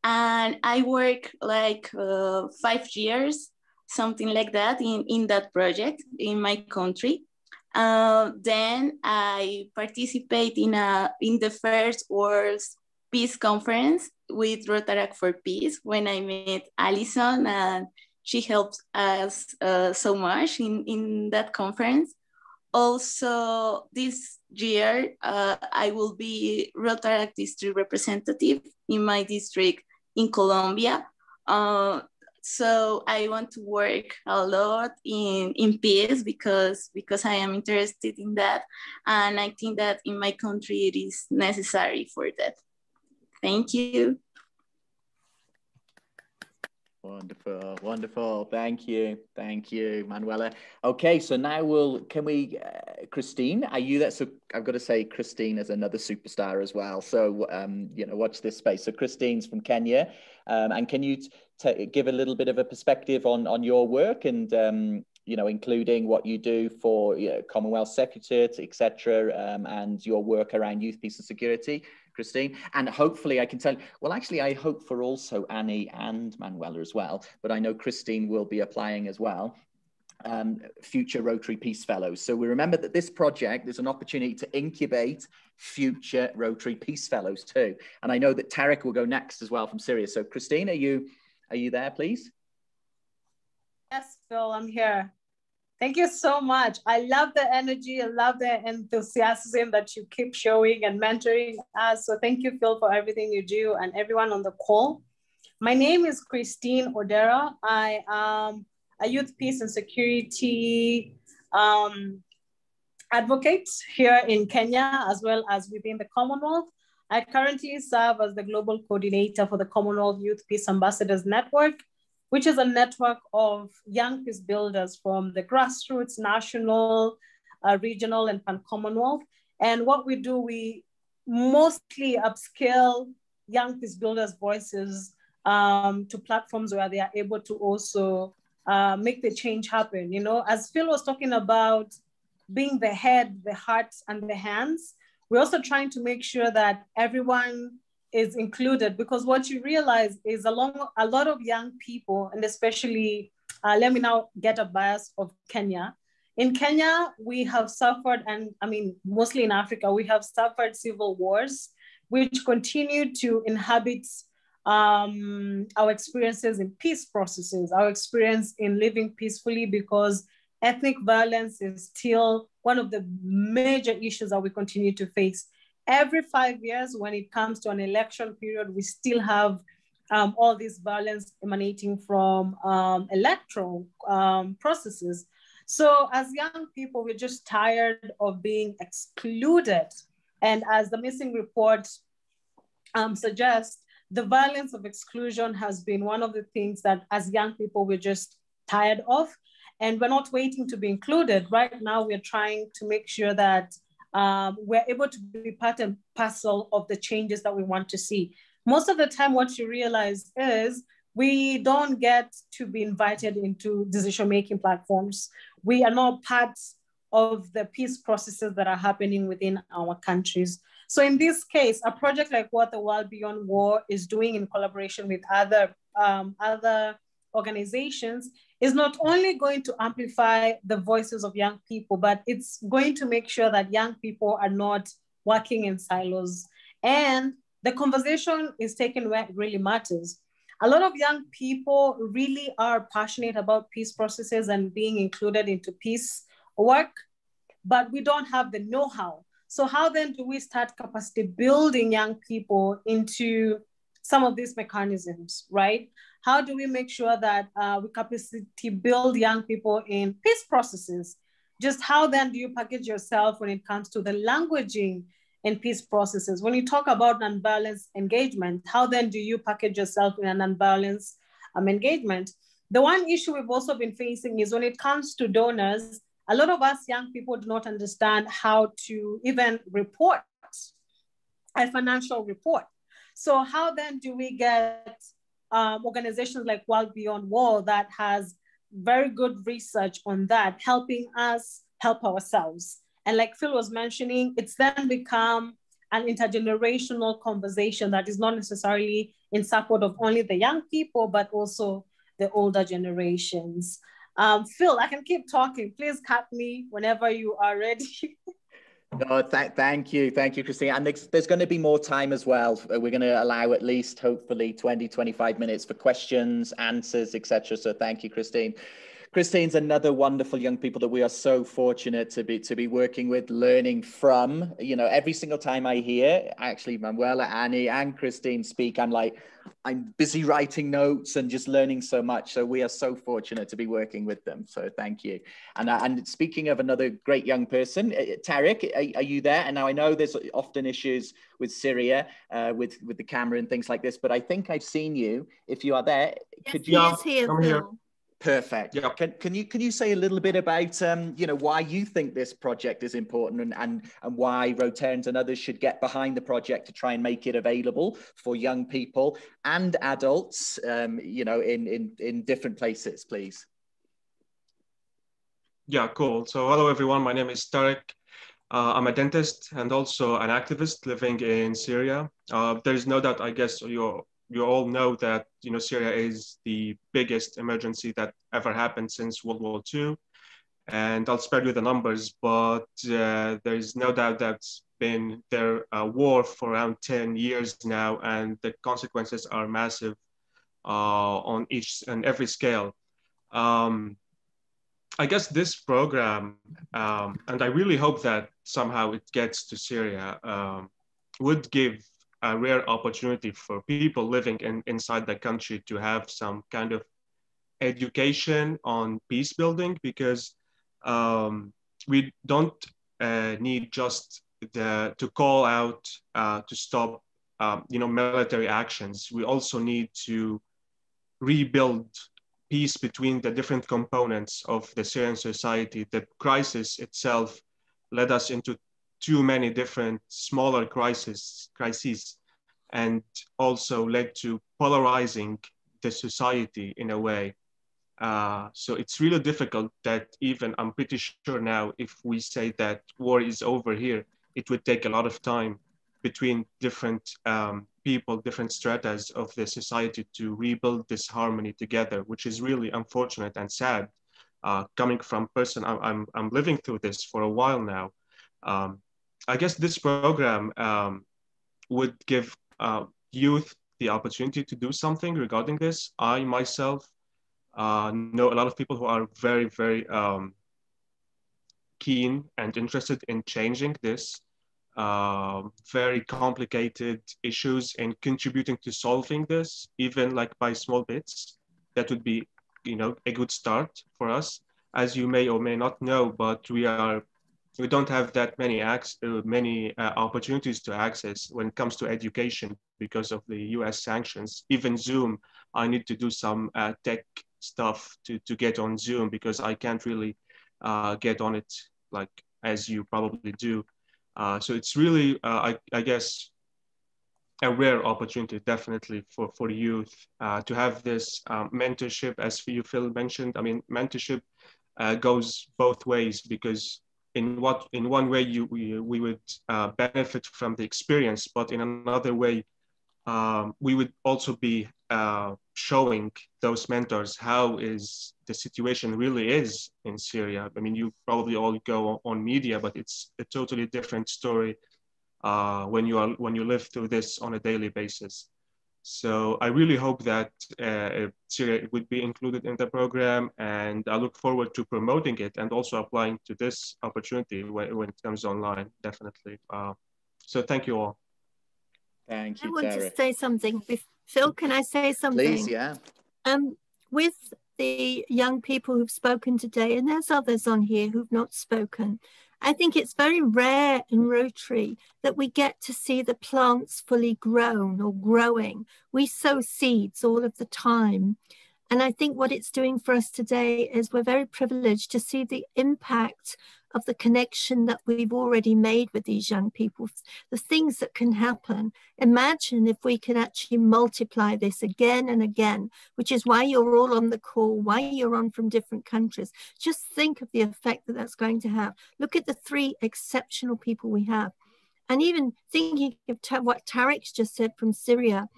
And I work like uh, five years, something like that, in, in that project in my country. Uh, then I participate in a in the first World Peace Conference with Rotaract for Peace when I met Alison and she helped us uh, so much in, in that conference. Also, this year, uh, I will be Rotaract district representative in my district in Colombia. Uh, so I want to work a lot in, in peace because, because I am interested in that. And I think that in my country, it is necessary for that. Thank you. Wonderful, wonderful. Thank you, thank you, Manuela. Okay, so now we'll can we, uh, Christine? Are you that? So I've got to say, Christine is another superstar as well. So um, you know, watch this space. So Christine's from Kenya, um, and can you give a little bit of a perspective on on your work and um, you know, including what you do for you know, Commonwealth Secretariat, etc., um, and your work around youth, peace, and security. Christine. And hopefully I can tell, well, actually, I hope for also Annie and Manuela as well, but I know Christine will be applying as well. Um, future Rotary Peace Fellows. So we remember that this project is an opportunity to incubate future Rotary Peace Fellows too. And I know that Tarek will go next as well from Syria. So Christine, are you, are you there, please? Yes, Phil, I'm here. Thank you so much. I love the energy. I love the enthusiasm that you keep showing and mentoring us. So thank you, Phil, for everything you do and everyone on the call. My name is Christine Odera. I am a youth peace and security um, advocate here in Kenya, as well as within the Commonwealth. I currently serve as the global coordinator for the Commonwealth Youth Peace Ambassadors Network, which is a network of young peace builders from the grassroots, national, uh, regional, and pan Commonwealth. And what we do, we mostly upscale young peace builders' voices um, to platforms where they are able to also uh, make the change happen. You know, as Phil was talking about being the head, the heart, and the hands, we're also trying to make sure that everyone is included because what you realize is along a lot of young people and especially uh, let me now get a bias of kenya. In kenya we have suffered and i mean mostly in africa we have suffered civil wars which continue to inhabit um, our experiences in peace processes our experience in living peacefully because ethnic violence is still one of the major issues that we continue to face every five years when it comes to an election period, we still have um, all this violence emanating from um, electoral um, processes. So as young people, we're just tired of being excluded And as the missing report um, suggests, the violence of exclusion has been one of the things that as young people, we're just tired of. And we're not waiting to be included. Right now, we're trying to make sure that um, we're able to be part and parcel of the changes that we want to see. Most of the time, what you realize is we don't get to be invited into decision making platforms. We are not part of the peace processes that are happening within our countries. So in this case, a project like what the World Beyond War is doing in collaboration with other, um, other organizations is not only going to amplify the voices of young people, but it's going to make sure that young people are not working in silos. And the conversation is taken where it really matters. A lot of young people really are passionate about peace processes and being included into peace work, but we don't have the know how. So, how then do we start capacity building young people into some of these mechanisms, right? How do we make sure that uh, we capacity build young people in peace processes? Just how then do you package yourself when it comes to the languaging in peace processes? When you talk about nonviolence engagement, how then do you package yourself in a nonviolence um, engagement? The one issue we've also been facing is when it comes to donors, a lot of us young people do not understand how to even report a financial report. So how then do we get um, organizations like World Beyond War that has very good research on that, helping us help ourselves? And like Phil was mentioning, it's then become an intergenerational conversation that is not necessarily in support of only the young people, but also the older generations. Um, Phil, I can keep talking. Please cut me whenever you are ready. no, th- thank you. Thank you, Christine. And there's, there's going to be more time as well. We're going to allow at least, hopefully, 20, 25 minutes for questions, answers, etc. So thank you, Christine. Christine's another wonderful young people that we are so fortunate to be to be working with, learning from. You know, every single time I hear actually Manuela, Annie, and Christine speak, I'm like, I'm busy writing notes and just learning so much. So we are so fortunate to be working with them. So thank you. And uh, and speaking of another great young person, uh, Tarek, are, are, you there? And now I know there's often issues with Syria, uh, with with the camera and things like this, but I think I've seen you. If you are there, yes, could you? He is here, I'm here. Perfect. Yeah. Can, can you can you say a little bit about um, you know why you think this project is important and and, and why Rotarians and others should get behind the project to try and make it available for young people and adults um, you know in in in different places, please. Yeah, cool. So hello everyone. My name is Tarek. Uh, I'm a dentist and also an activist living in Syria. Uh, there is no doubt, I guess, you're you all know that you know Syria is the biggest emergency that ever happened since World War II, and I'll spare you the numbers, but uh, there is no doubt that's been their uh, war for around 10 years now, and the consequences are massive uh, on each and every scale. Um, I guess this program, um, and I really hope that somehow it gets to Syria, um, would give a rare opportunity for people living in, inside the country to have some kind of education on peace building because um, we don't uh, need just the, to call out uh, to stop um, you know military actions. We also need to rebuild peace between the different components of the syrian society. The crisis itself led us into too many different smaller crises, crises and also led to polarizing the society in a way. Uh, so it's really difficult that even I'm pretty sure now if we say that war is over here, it would take a lot of time between different um, people, different stratas of the society to rebuild this harmony together, which is really unfortunate and sad. Uh, coming from person, I'm, I'm, I'm living through this for a while now. Um, I guess this program um, would give uh, youth the opportunity to do something regarding this. I myself uh, know a lot of people who are very, very um, keen and interested in changing this uh, very complicated issues and contributing to solving this, even like by small bits. That would be, you know, a good start for us. As you may or may not know, but we are we don't have that many ac- uh, many uh, opportunities to access when it comes to education because of the U.S. sanctions. Even Zoom, I need to do some uh, tech stuff to to get on Zoom because I can't really uh, get on it like as you probably do. Uh, so it's really, uh, I, I guess, a rare opportunity definitely for for youth to have this um, mentorship as you Phil mentioned I mean mentorship goes both ways because in what in one way you we, we would uh, benefit from the experience but in another way um, we would also be uh, showing those mentors how is the situation really is in Syria I mean you probably all go on media but it's a totally different story uh, when you are when you live through this on a daily basis. So I really hope that uh, Syria would be included in the program, and I look forward to promoting it and also applying to this opportunity when, when it comes online. Definitely. Uh, so thank you all. Thank you. I want Tara. to say something. Phil, can I say something? Please, yeah. Um, with the young people who've spoken today, and there's others on here who've not spoken, I think it's very rare in Rotary that we get to see the plants fully grown or growing. We sow seeds all of the time. And I think what it's doing for us today is we're very privileged to see the impact of the connection that we've already made with these young people, the things that can happen. Imagine if we can actually multiply this again and again, which is why you're all on the call, why you're on from different countries. Just think of the effect that that's going to have. Look at the three exceptional people we have. And even thinking of what Tarek's just said from Syria,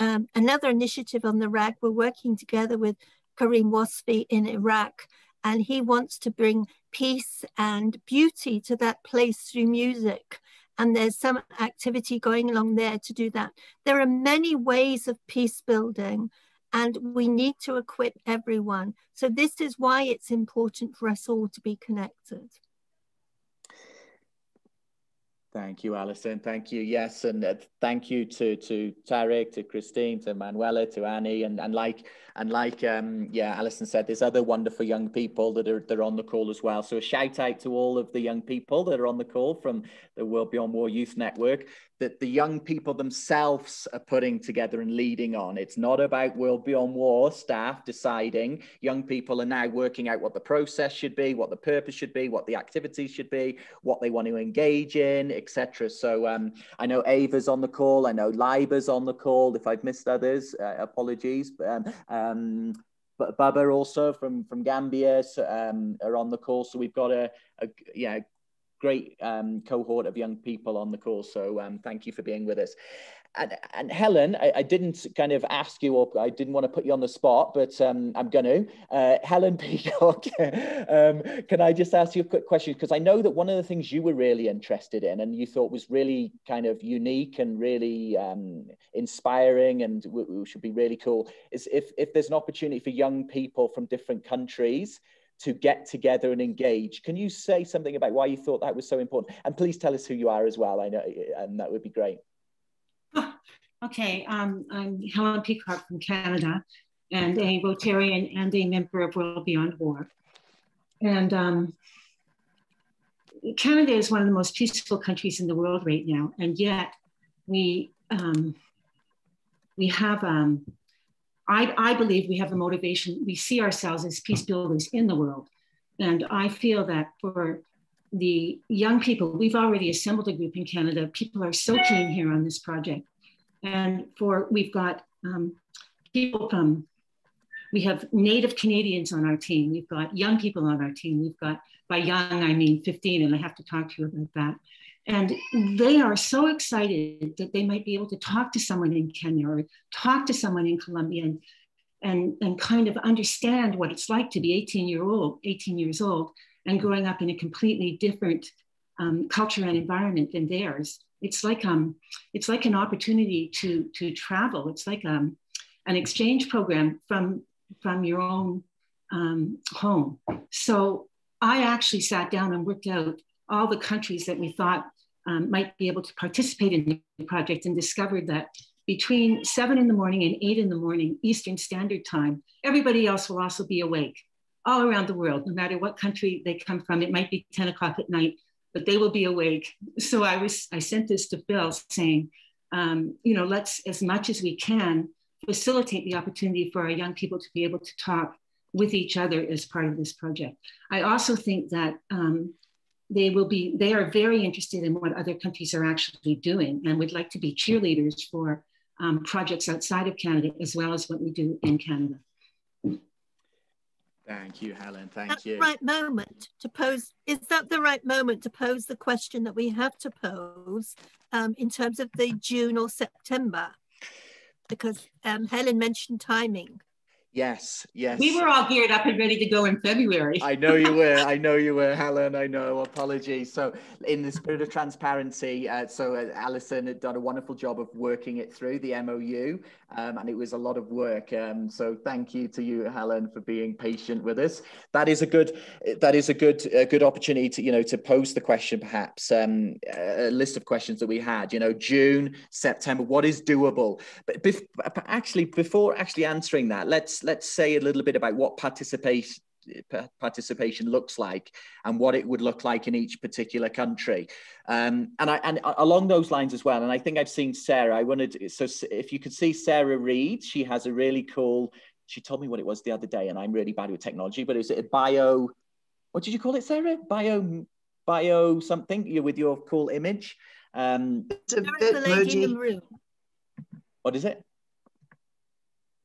um, another initiative on the RAG, we're working together with Karim Wasfi in Iraq, and he wants to bring peace and beauty to that place through music. And there's some activity going along there to do that. There are many ways of peace building, and we need to equip everyone. So, this is why it's important for us all to be connected. Thank you, Alison. Thank you. Yes, and uh, thank you to to Tarek, to Christine, to Manuela, to Annie, and and like and like um, yeah, Alison said, there's other wonderful young people that are that are on the call as well. So a shout out to all of the young people that are on the call from the World Beyond War Youth Network that the young people themselves are putting together and leading on. It's not about World Beyond War staff deciding. Young people are now working out what the process should be, what the purpose should be, what the activities should be, what they want to engage in, etc. So um, I know Ava's on the call. I know Liba's on the call. If I've missed others, uh, apologies. Um, um, but Baba also from from Gambia um, are on the call. So we've got a, a yeah great um, cohort of young people on the call. So um, thank you for being with us. And, and Helen, I, I, didn't kind of ask you, or I didn't want to put you on the spot, but um, I'm going to. Uh, Helen Peacock, um, can I just ask you a quick question? Because I know that one of the things you were really interested in and you thought was really kind of unique and really um, inspiring and should be really cool is if, if there's an opportunity for young people from different countries to get together and engage. Can you say something about why you thought that was so important? And please tell us who you are as well. I know, and that would be great. Okay, um, I'm Helen Peacock from Canada and a Rotarian and a member of World Beyond War. And um, Canada is one of the most peaceful countries in the world right now, and yet we um, we have um, I, I believe we have the motivation, we see ourselves as peace builders in the world. And I feel that for the young people, we've already assembled a group in Canada. People are so keen here on this project. And for we've got um, people from, we have Native Canadians on our team. We've got young people on our team. We've got, by young, I mean 15, and I have to talk to you about that. And they are so excited that they might be able to talk to someone in Kenya or talk to someone in Colombia and, and, and kind of understand what it's like to be 18 year old, 18 years old and growing up in a completely different um, culture and environment than theirs. It's like um, it's like an opportunity to to travel. It's like um, an exchange program from from your own um, home. So I actually sat down and worked out all the countries that we thought um, might be able to participate in the project and discovered that between seven in the morning and eight in the morning Eastern Standard Time, everybody else will also be awake all around the world, no matter what country they come from. It might be 10 o'clock at night but they will be awake. So I was I sent this to Phil saying, um, you know, let's as much as we can facilitate the opportunity for our young people to be able to talk with each other as part of this project. I also think that um, they will be they are very interested in what other countries are actually doing and would like to be cheerleaders for um, projects outside of Canada as well as what we do in Canada. Thank you, Helen. Thank That's you. the right moment to pose. Is that the right moment to pose the question that we have to pose um, in terms of the June or September? Because um, Helen mentioned timing. Yes, yes. We were all geared up and ready to go in February. I know you were. I know you were, Helen. I know. Apologies. So, in the spirit of transparency, uh, so uh, Alison had done a wonderful job of working it through the MOU, um, and it was a lot of work. Um, so, thank you to you, Helen, for being patient with us. That is a good. That is a good. A good opportunity to you know to pose the question, perhaps um, a list of questions that we had. You know, June, September. What is doable? But bef- actually, before actually answering that, let's let's say a little bit about what participation participation looks like and what it would look like in each particular country. Um, and I and along those lines as well and I think I've seen Sarah I wanted so if you could see Sarah Reed she has a really cool she told me what it was the other day and I'm really bad with technology but it was a bio what did you call it Sarah? Bio bio something you with your cool image. Um, it's a bit bitmoji what is it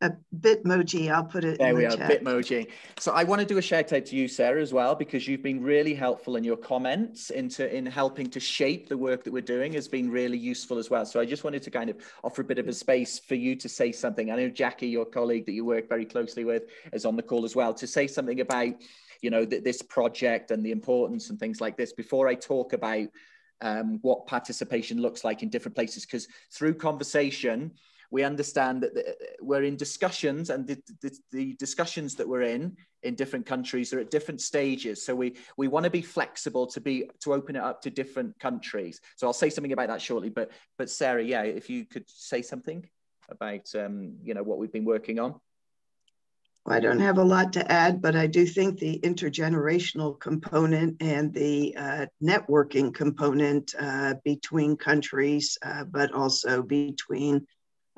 a Bitmoji. I'll put it. There we the are, chat. Bitmoji. So I want to do a shout out to you, Sarah, as well, because you've been really helpful in your comments into in helping to shape the work that we're doing has been really useful as well. So I just wanted to kind of offer a bit of a space for you to say something. I know Jackie, your colleague that you work very closely with, is on the call as well to say something about you know th- this project and the importance and things like this before I talk about um, what participation looks like in different places because through conversation we understand that the, we're in discussions and the, the, the, discussions that we're in in different countries are at different stages. So we we want to be flexible to be to open it up to different countries. So i'll say something about that shortly but but sarah yeah if you could say something about um, you know what we've been working on. I don't have a lot to add, but I do think the intergenerational component and the uh, networking component uh, between countries, uh, but also between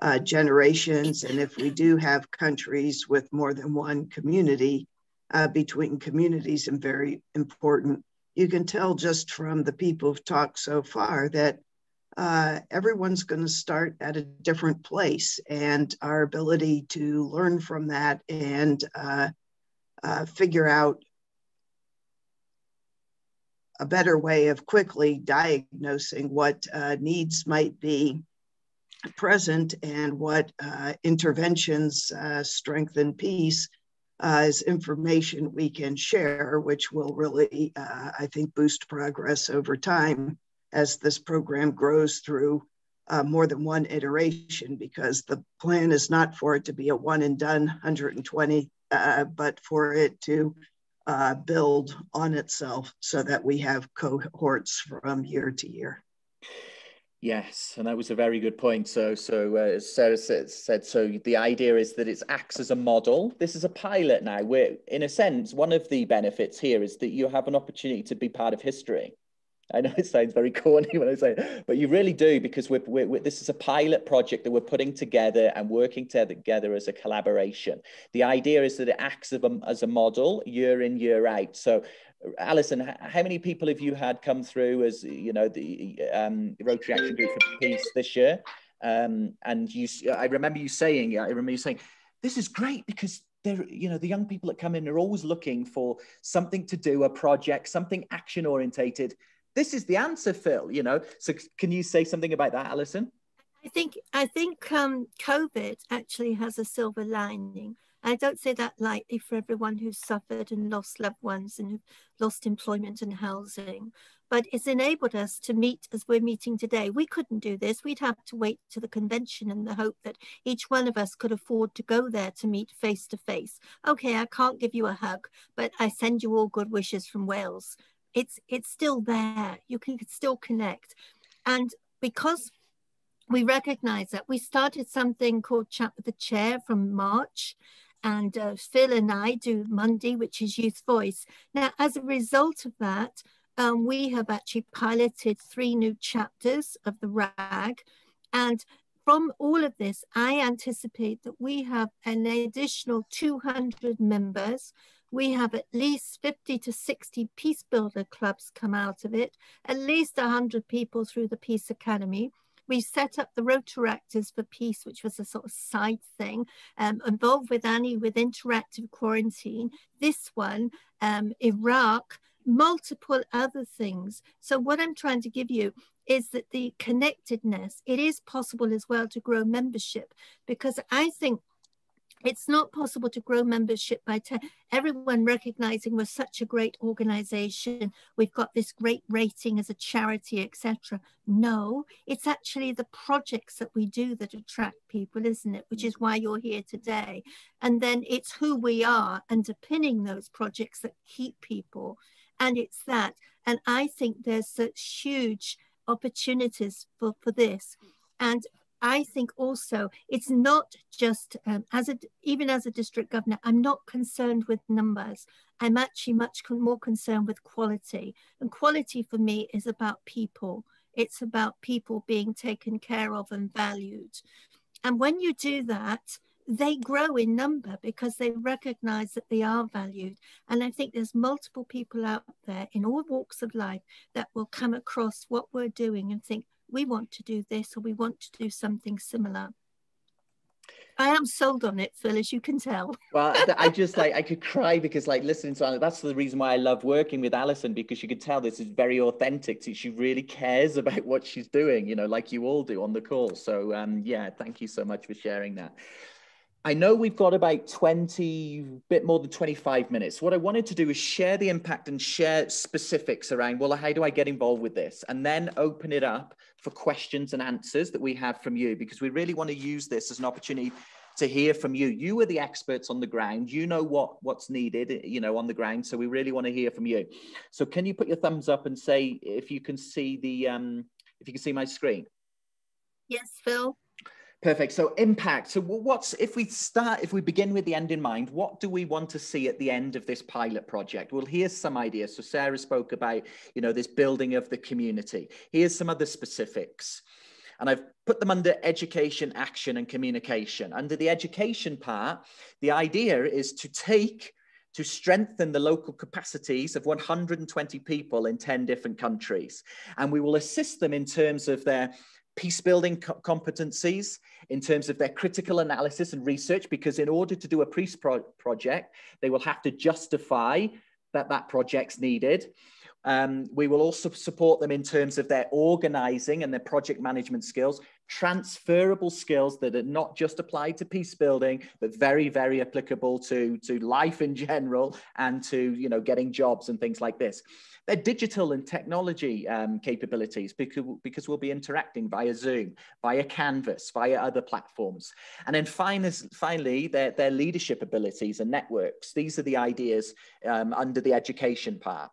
uh, generations. And if we do have countries with more than one community, uh, between communities, and very important. You can tell just from the people who've talked so far that uh, everyone's going to start at a different place, and our ability to learn from that and uh, uh, figure out a better way of quickly diagnosing what uh, needs might be present and what uh, interventions uh, strengthen peace uh, is information we can share, which will really, uh, I think, boost progress over time as this program grows through uh, more than one iteration, because the plan is not for it to be a one and done 120, uh, but for it to build on itself so that we have cohorts from year to year. Yes, and that was a very good point. So, so uh, as Sarah said, said, so the idea is that it acts as a model. This is a pilot now. Where, in a sense, one of the benefits here is that you have an opportunity to be part of history. I know it sounds very corny when I say, it, but you really do because we're, we're, we're, this is a pilot project that we're putting together and working together as a collaboration. The idea is that it acts a, as a model year in year out. So Alison, how many people have you had come through as you know the um, Rotary Action Group for Peace this year? Um, and you, I remember you saying, I remember you saying, this is great because they're, you know, the young people that come in are always looking for something to do, a project, something action orientated. This is the answer, Phil. You know, so can you say something about that, Alison? I think I think um, COVID actually has a silver lining I don't say that lightly for everyone who's suffered and lost loved ones and lost employment and housing, but it's enabled us to meet as we're meeting today. We couldn't do this. We'd have to wait to the convention in the hope that each one of us could afford to go there to meet face to face. Okay, I can't give you a hug, but I send you all good wishes from Wales. It's it's still there. You can still connect. And because we recognize that we started something called Chat with the Chair from March and uh, Phil and I do Monday, which is Youth Voice. Now, as a result of that, um, we have actually piloted three new chapters of the RAG. And from all of this, I anticipate that we have an additional 200 members. We have at least 50 to 60 peace builder clubs come out of it, at least 100 people through the Peace Academy. We set up the Rotaractors for Peace, which was a sort of side thing, um, involved with Annie with interactive quarantine. This one, um, Iraq, multiple other things. So what I'm trying to give you is that the connectedness, it is possible as well to grow membership because I think it's not possible to grow membership by everyone recognizing we're such a great organization. We've got this great rating as a charity etc no it's actually the projects that we do that attract people isn't it? Which is why you're here today. And then it's who we are underpinning those projects that keep people. And it's that. And i think there's such huge opportunities for for this. And I think also it's not just um, as a even as a district governor, I'm not concerned with numbers. I'm actually much more concerned with quality, and quality for me is about people. It's about people being taken care of and valued. And when you do that, they grow in number because they recognize that they are valued. And I think there's multiple people out there in all walks of life that will come across what we're doing and think, we want to do this or we want to do something similar. I am sold on it, Phil, as you can tell. well, I just like I could cry because like listening to Alison, that's the reason why I love working with Alison because you could tell this is very authentic. She really cares about what she's doing, you know, like you all do on the call. So um, yeah, thank you so much for sharing that. I know we've got about 20, bit more than 25 minutes. What I wanted to do is share the impact and share specifics around, well, how do I get involved with this? And then open it up for questions and answers that we have from you, because we really want to use this as an opportunity to hear from you. You are the experts on the ground. You know what what's needed, you know, on the ground. So we really want to hear from you. So can you put your thumbs up and say if you can see the, um, if you can see my screen? Yes, Phil. Perfect. So impact. So what's if we start if we begin with the end in mind, what do we want to see at the end of this pilot project? Well, here's some ideas. So Sarah spoke about, you know, this building of the community. Here's some other specifics. And I've put them under education, action, and communication. Under the education part, the idea is to take to strengthen the local capacities of 120 people in 10 different countries. And we will assist them in terms of their peace building co competencies in terms of their critical analysis and research, because in order to do a peace pro project, they will have to justify that that project's needed. Um, we will also support them in terms of their organizing and their project management skills, transferable skills that are not just applied to peace building, but very, very applicable to, to life in general and to you know, getting jobs and things like this their digital and technology um, capabilities because, because we'll be interacting via Zoom, via Canvas, via other platforms. And then finally, finally their, their leadership abilities and networks. These are the ideas um, under the education part.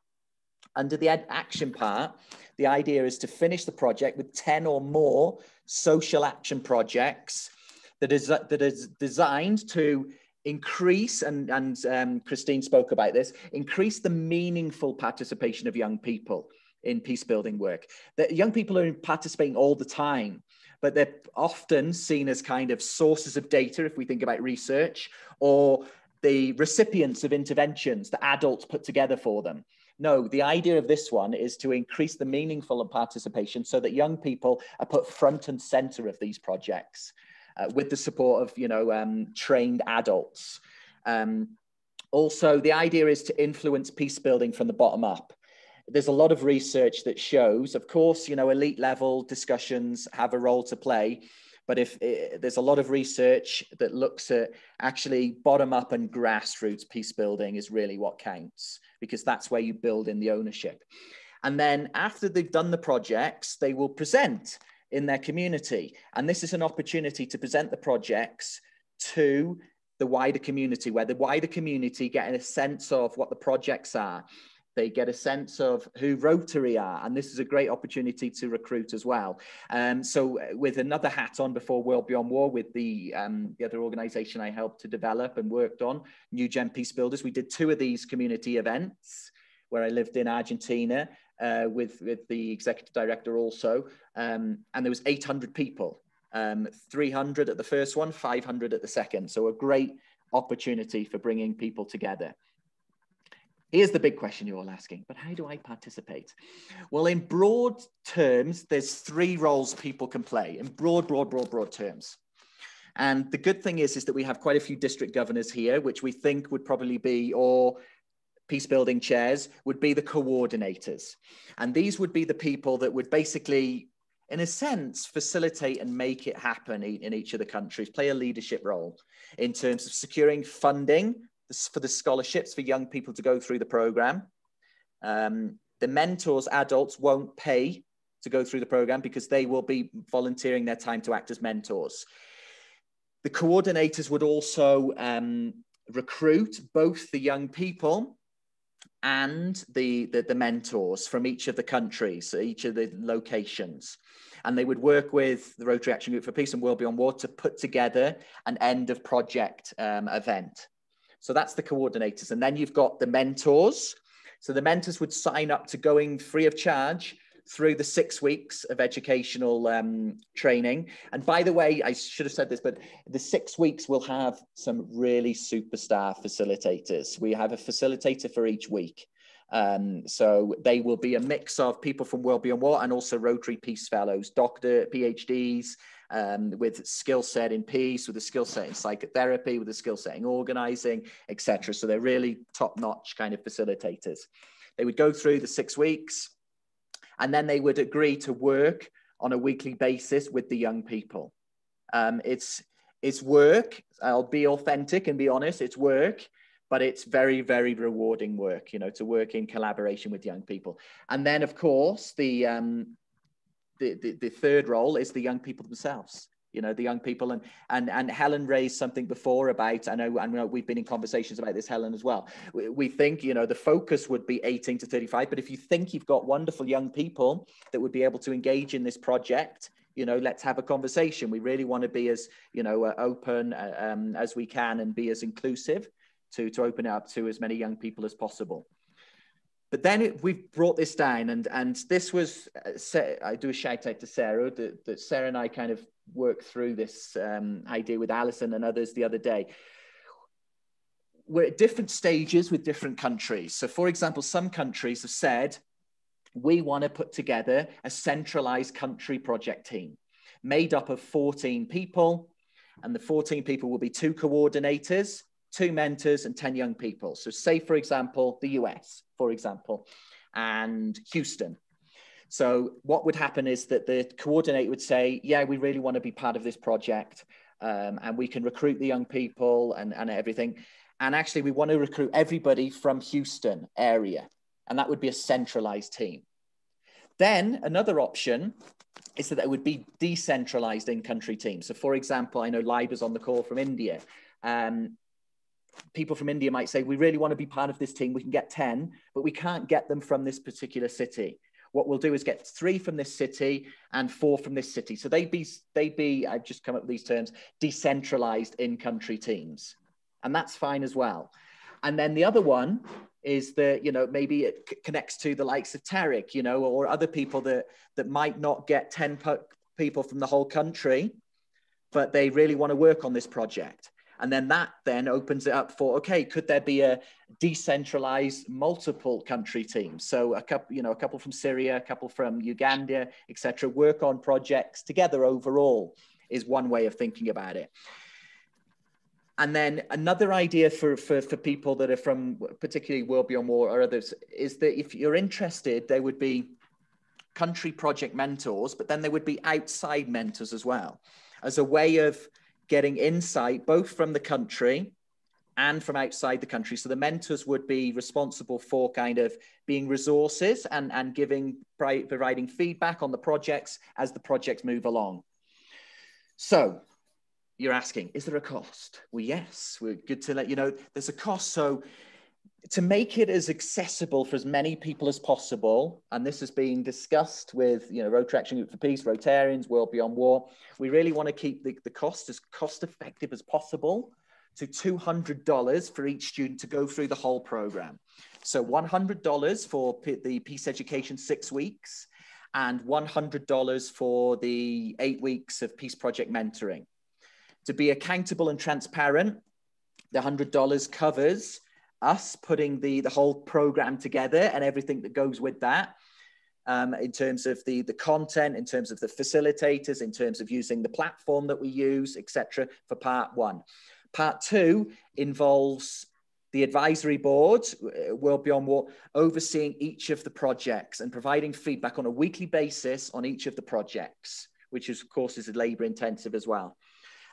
Under the action part, the idea is to finish the project with 10 or more social action projects that is, that is designed to increase, and, and um, Christine spoke about this, increase the meaningful participation of young people in peace building work. That young people are participating all the time, but they're often seen as kind of sources of data if we think about research, or the recipients of interventions that adults put together for them. No, the idea of this one is to increase the meaningful participation so that young people are put front and center of these projects uh, with the support of you know um, trained adults. Um, also, the idea is to influence peace building from the bottom up. There's a lot of research that shows, of course, you know, elite level discussions have a role to play, but if eh, there's a lot of research that looks at actually bottom up and grassroots peace building is really what counts because that's where you build in the ownership. And then after they've done the projects, they will present in their community. And this is an opportunity to present the projects to the wider community, where the wider community get a sense of what the projects are. They get a sense of who Rotary are, and this is a great opportunity to recruit as well. Um, so, uh, with another hat on before World Beyond War, with the um, the other organisation I helped to develop and worked on, New Gen Peace Builders, we did two of these community events where I lived in Argentina uh, with, with the executive director also, um, and there was 800 people, um, 300 at the first one, 500 at the second. So a great opportunity for bringing people together. Here's the big question you're all asking, but how do I participate? Well, in broad terms, there's three roles people can play in broad, broad, broad, broad terms. And the good thing is, is that we have quite a few district governors here, which we think would probably be, or peace building chairs would be the coordinators. And these would be the people that would basically, in a sense, facilitate and make it happen in each of the countries, play a leadership role in terms of securing funding for the scholarships for young people to go through the program. Um, the mentors, adults, won't pay to go through the program because they will be volunteering their time to act as mentors. The coordinators would also um, recruit both the young people and the, the, the, mentors from each of the countries, each of the locations. And they would work with the Rotary Action Group for Peace and World Beyond War to put together an end of project um, event. So that's the coordinators. And then you've got the mentors. So the mentors would sign up to going free of charge through the six weeks of educational um, training. And by the way, I should have said this, but the six weeks will have some really superstar facilitators. We have a facilitator for each week. Um, so they will be a mix of people from World Beyond War and also Rotary Peace Fellows, doctor, PhDs, um, with skill set in peace, with a skill set in psychotherapy, with a skill set in organizing, etc. So they're really top-notch kind of facilitators. They would go through the six weeks, and then they would agree to work on a weekly basis with the young people. Um, it's it's work. I'll be authentic and be honest. It's work, but it's very very rewarding work. You know, to work in collaboration with young people. And then of course the um, the, the, third role is the young people themselves you know the young people. And and and helen raised something before about i know know we've been in conversations about this helen as well. We, we, think you know the focus would be 18 to 35 but if you think you've got wonderful young people that would be able to engage in this project you know let's have a conversation. We really want to be as you know uh, open uh, um, as we can and be as inclusive to to open it up to as many young people as possible but then it, we've brought this down, and and this was uh, I do a shout out to Sarah that, that Sarah and I kind of worked through this um, idea with Alison and others the other day. We're at different stages with different countries. So, for example, some countries have said we want to put together a centralized country project team made up of 14 people, and the 14 people will be two coordinators two mentors and 10 young people. So say, for example, the US, for example, and Houston. So what would happen is that the coordinator would say, yeah, we really want to be part of this project um, and we can recruit the young people and, and everything. And actually we want to recruit everybody from Houston area. And that would be a centralized team. Then another option is that there would be decentralized in-country teams. So for example, I know Liba's on the call from India. Um, people from India might say, we really want to be part of this team. We can get 10, but we can't get them from this particular city. What we'll do is get three from this city and four from this city. So they'd be, they'd be I've just come up with these terms, decentralized in-country teams. And that's fine as well. And then the other one is that, you know, maybe it c- connects to the likes of Tarek, you know, or other people that, that might not get 10 people from the whole country, but they really want to work on this project and then that then opens it up for okay could there be a decentralized multiple country team? So a couple you know a couple from syria a couple from uganda etc work on projects together overall is one way of thinking about it. And then another idea for, for, for people that are from particularly World Beyond War or others is that if you're interested, there would be country project mentors, but then there would be outside mentors as well as a way of getting insight both from the country and from outside the country. So the mentors would be responsible for kind of being resources and, and giving, providing feedback on the projects as the projects move along. So you're asking, is there a cost? Well, yes, we're good to let you know there's a cost. So to make it as accessible for as many people as possible, and this is being discussed with you know Rotary Action Group for Peace, Rotarians, World Beyond War, we really want to keep the, the cost as cost effective as possible to $200 for each student to go through the whole program. So $100 for the Peace Education six weeks and $100 for the eight weeks of Peace Project mentoring. To be accountable and transparent, the $100 covers us putting the, the whole program together and everything that goes with that. Um, in terms of the, the content, in terms of the facilitators, in terms of using the platform that we use, etc. for part one. Part two involves the advisory board uh, World Beyond War overseeing each of the projects and providing feedback on a weekly basis on each of the projects, which is, of course is a labor intensive as well.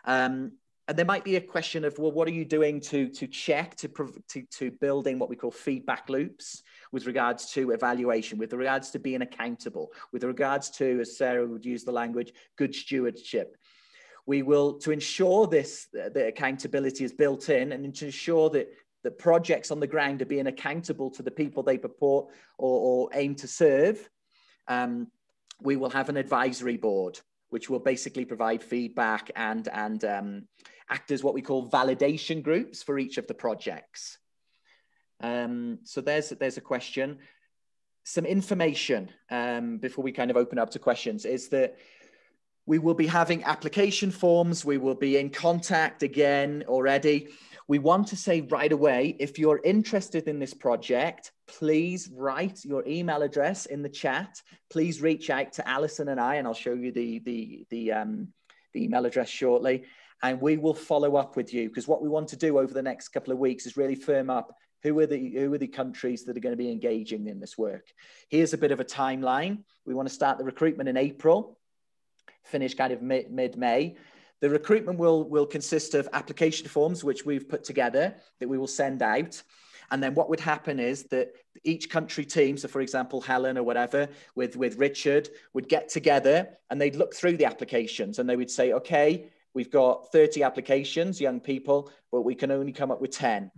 Um, and there might be a question of, well, what are you doing to, to check, to, to, to building what we call feedback loops with regards to evaluation, with regards to being accountable, with regards to, as Sarah would use the language, good stewardship. We will, to ensure this, the accountability is built in and to ensure that that projects on the ground are being accountable to the people they purport or, or aim to serve, um, we will have an advisory board, which will basically provide feedback and, and um, act as what we call validation groups for each of the projects. Um, so there's, there's a question. Some information um, before we kind of open up to questions is that we will be having application forms. We will be in contact again already we want to say right away if you're interested in this project, please write your email address in the chat. Please reach out to Alison and I, and I'll show you the, the, the, um, the email address shortly. And we will follow up with you because what we want to do over the next couple of weeks is really firm up who are the who are the countries that are going to be engaging in this work. Here's a bit of a timeline. We want to start the recruitment in april finish kind of mid, mid may the recruitment will, will consist of application forms, which we've put together that we will send out. And then what would happen is that each country team, so for example, Helen or whatever, with, with Richard, would get together and they'd look through the applications and they would say, okay, we've got 30 applications, young people, but we can only come up with 10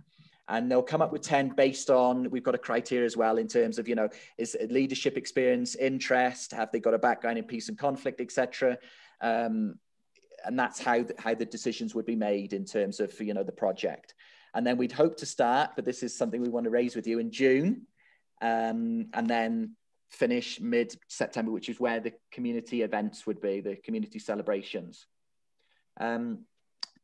and they'll come up with 10 based on we've got a criteria as well in terms of you know is leadership experience interest have they got a background in peace and conflict etc um, and that's how the, how the decisions would be made in terms of you know the project. And then we'd hope to start but this is something we want to raise with you in june um, and then finish mid september which is where the community events would be the community celebrations um,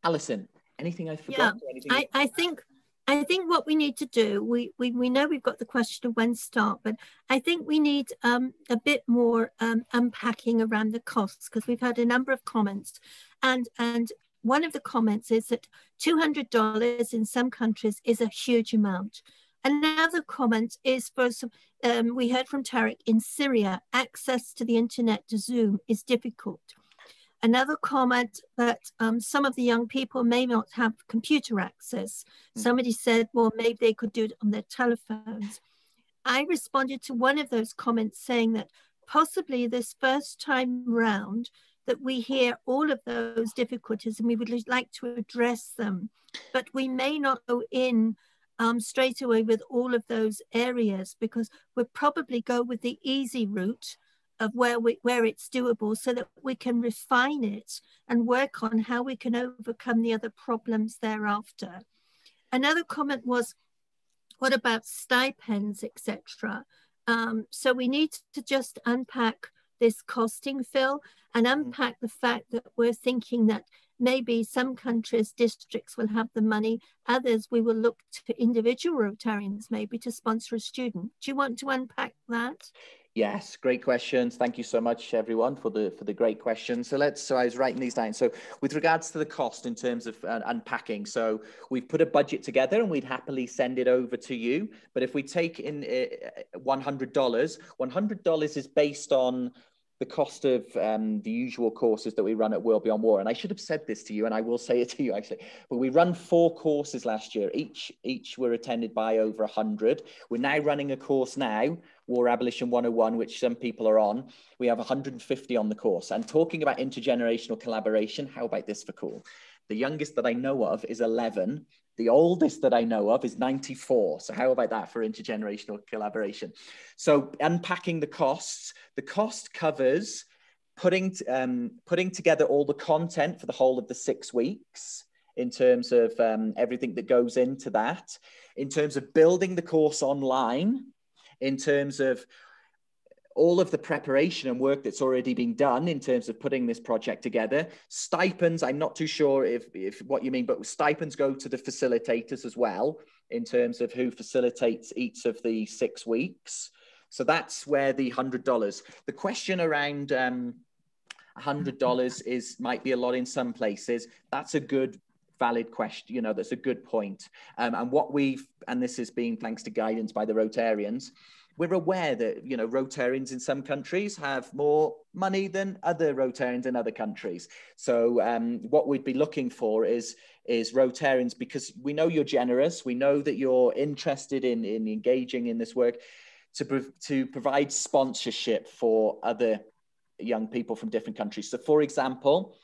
alison anything i forgot yeah, I, I think I think what we need to do, we, we, we know we've got the question of when start, but I think we need um, a bit more um, unpacking around the costs because we've had a number of comments. And, and one of the comments is that $200 in some countries is a huge amount. Another comment is for some, um, we heard from Tarek in Syria, access to the internet to Zoom is difficult. Another comment that um, some of the young people may not have computer access. Mm. Somebody said, well, maybe they could do it on their telephones. I responded to one of those comments saying that possibly this first time round that we hear all of those difficulties and we would like to address them, but we may not go in um, straight away with all of those areas because we'll probably go with the easy route of where we where it's doable so that we can refine it and work on how we can overcome the other problems thereafter. Another comment was what about stipends etc um, so we need to just unpack this costing Phil and mm-hmm. unpack the fact that we're thinking that maybe some countries districts will have the money others we will look to individual rotarians maybe to sponsor a student. Do you want to unpack that Yes, great questions. Thank you so much, everyone, for the for the great questions. So let's. So I was writing these down. So with regards to the cost in terms of uh, unpacking, so we've put a budget together, and we'd happily send it over to you. But if we take in uh, one hundred dollars, one hundred dollars is based on the cost of um, the usual courses that we run at World Beyond War. And I should have said this to you, and I will say it to you actually. But we run four courses last year. Each each were attended by over hundred. We're now running a course now War Abolition 101, which some people are on. We have 150 on the course. And talking about intergenerational collaboration, how about this for cool? The youngest that I know of is 11. The oldest that I know of is 94. So how about that for intergenerational collaboration? So unpacking the costs, the cost covers putting, um, putting together all the content for the whole of the six weeks in terms of um, everything that goes into that, in terms of building the course online, in terms of all of the preparation and work that's already been done in terms of putting this project together. Stipends, I'm not too sure if, if what you mean, but stipends go to the facilitators as well in terms of who facilitates each of the six weeks. So that's where the $100. The question around um, $100 is might be a lot in some places. That's a good valid question. You know, that's a good point. Um, and what we've, and this is being thanks to guidance by the Rotarians, we're aware that you know Rotarians in some countries have more money than other Rotarians in other countries. So um, what we'd be looking for is is Rotarians because we know you're generous, we know that you're interested in in engaging in this work to to provide sponsorship for other young people from different countries. So, for example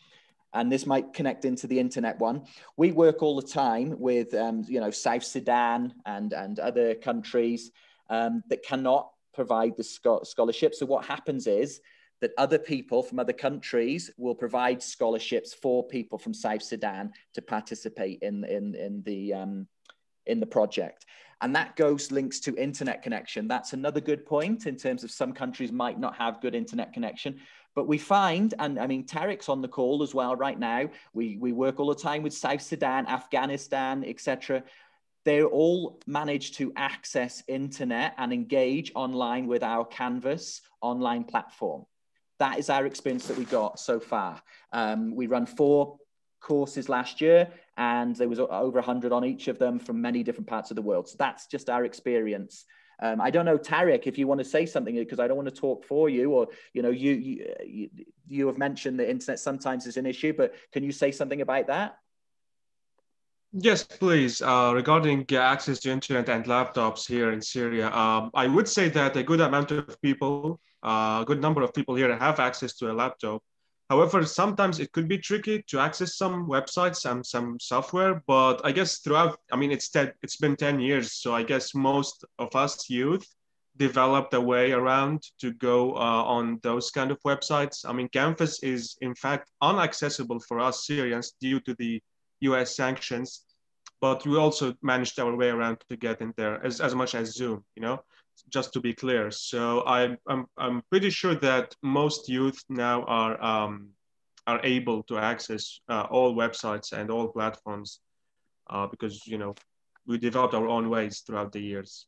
and this might connect into the internet one. We work all the time with, um, you know, South Sudan and, and other countries um, that cannot provide the scholarship. So what happens is that other people from other countries will provide scholarships for people from South Sudan to participate in, in, in, the, um, in the project. And that goes links to internet connection. That's another good point in terms of some countries might not have good internet connection. But we find, and I mean, Tarek's on the call as well right now. We, we work all the time with South Sudan, Afghanistan, etc. They all manage to access internet and engage online with our Canvas online platform. That is our experience that we got so far. Um, we run four courses last year and there was over 100 on each of them from many different parts of the world. So that's just our experience. Um, I don't know, Tarek, if you want to say something because I don't want to talk for you, or you know, you, you you have mentioned the internet sometimes is an issue, but can you say something about that? Yes, please. Uh, regarding access to internet and laptops here in Syria, um, I would say that a good amount of people, uh, a good number of people here have access to a laptop. However, sometimes it could be tricky to access some websites and some software, but I guess throughout, I mean, it's, ten, it's been 10 years. So I guess most of us youth developed a way around to go uh, on those kind of websites. I mean, Canvas is in fact unaccessible for us Syrians due to the US sanctions, but we also managed our way around to get in there as, as much as Zoom, you know? just to be clear. So I'm, I'm, I'm pretty sure that most youth now are, um, are able to access uh, all websites and all platforms uh, because, you know, we developed our own ways throughout the years.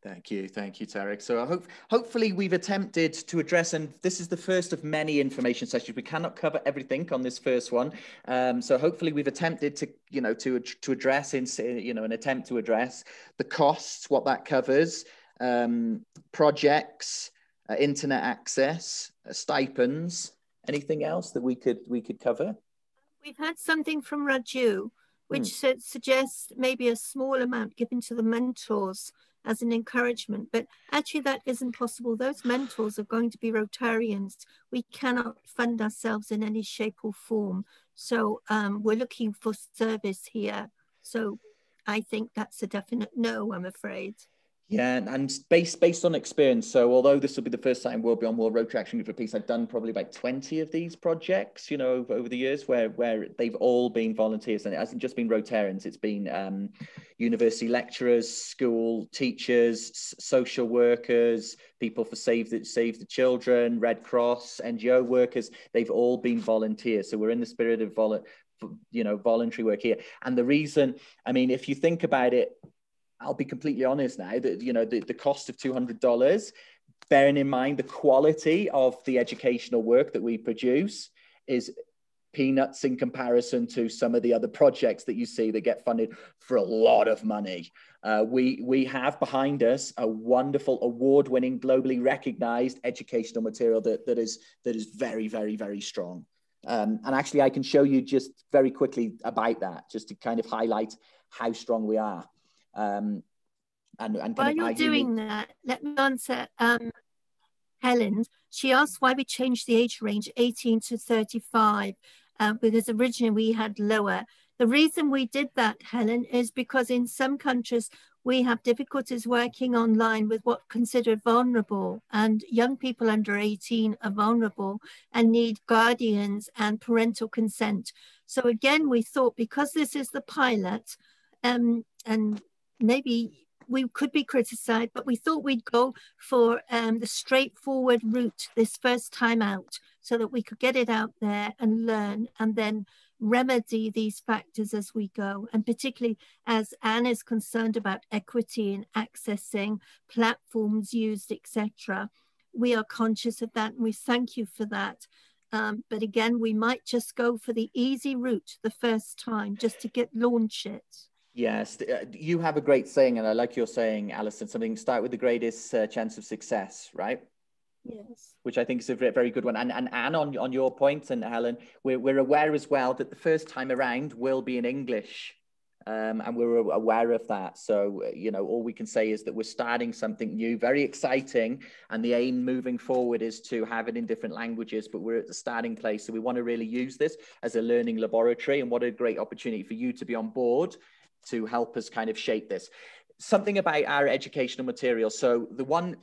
Thank you, thank you, Tarek. So I hope, hopefully we've attempted to address, and this is the first of many information sessions. We cannot cover everything on this first one. Um, so hopefully we've attempted to, you know, to, to address, in, you know, an attempt to address the costs, what that covers, um, projects, uh, internet access, uh, stipends. Anything else that we could we could cover? We've had something from Raju, which hmm. suggests maybe a small amount given to the mentors as an encouragement. But actually, that isn't possible. Those mentors are going to be Rotarians. We cannot fund ourselves in any shape or form. So um, we're looking for service here. So I think that's a definite no, I'm afraid. Yeah, and based based on experience. So although this will be the first time we'll be on World Rotary Action Group for Peace, I've done probably about 20 of these projects, you know, over, over the years where where they've all been volunteers. And it hasn't just been Rotarians, it's been um, university lecturers, school teachers, social workers, people for Save the Save the Children, Red Cross, NGO workers. They've all been volunteers. So we're in the spirit of vol you know voluntary work here and the reason i mean if you think about it I'll be completely honest now that you know the, the cost of two hundred dollars, bearing in mind the quality of the educational work that we produce, is peanuts in comparison to some of the other projects that you see that get funded for a lot of money. Uh, we we have behind us a wonderful award-winning, globally recognized educational material that that is that is very very very strong. Um, and actually, I can show you just very quickly about that, just to kind of highlight how strong we are. Um, and, and While you're doing that, let me answer um, Helen. She asked why we changed the age range 18 to 35, uh, because originally we had lower. The reason we did that, Helen, is because in some countries we have difficulties working online with what considered vulnerable and young people under 18 are vulnerable and need guardians and parental consent. So again, we thought because this is the pilot, um, and maybe we could be criticized, but we thought we'd go for um, the straightforward route this first time out so that we could get it out there and learn and then remedy these factors as we go. And particularly as Anne is concerned about equity in accessing platforms used, etc. We are conscious of that and we thank you for that. Um, but again, we might just go for the easy route the first time just to get launch it. Yes, uh, you have a great saying, and I like your saying, Alison, something start with the greatest uh, chance of success, right? Yes. Which I think is a very good one. And, and Anne, on, on your point, and Helen, we're, we're aware as well that the first time around will be in English. Um, and we're aware of that. So, uh, you know, all we can say is that we're starting something new, very exciting. And the aim moving forward is to have it in different languages, but we're at the starting place. So we want to really use this as a learning laboratory. And what a great opportunity for you to be on board to help us kind of shape this. Something about our educational material. So the one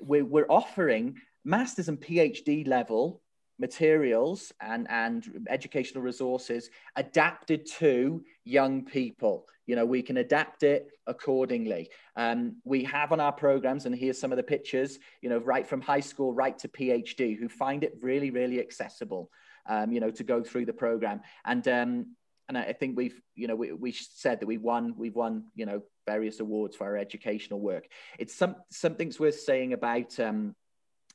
we're, we're offering master's and PhD level materials and, and educational resources adapted to young people. You know, we can adapt it accordingly. Um, we have on our programs, and here's some of the pictures, you know, right from high school, right to PhD, who find it really, really accessible, um, you know, to go through the program. And, um, and I think we've, you know, we, we said that we won, we've won, you know, various awards for our educational work. It's some, something's worth saying about, um,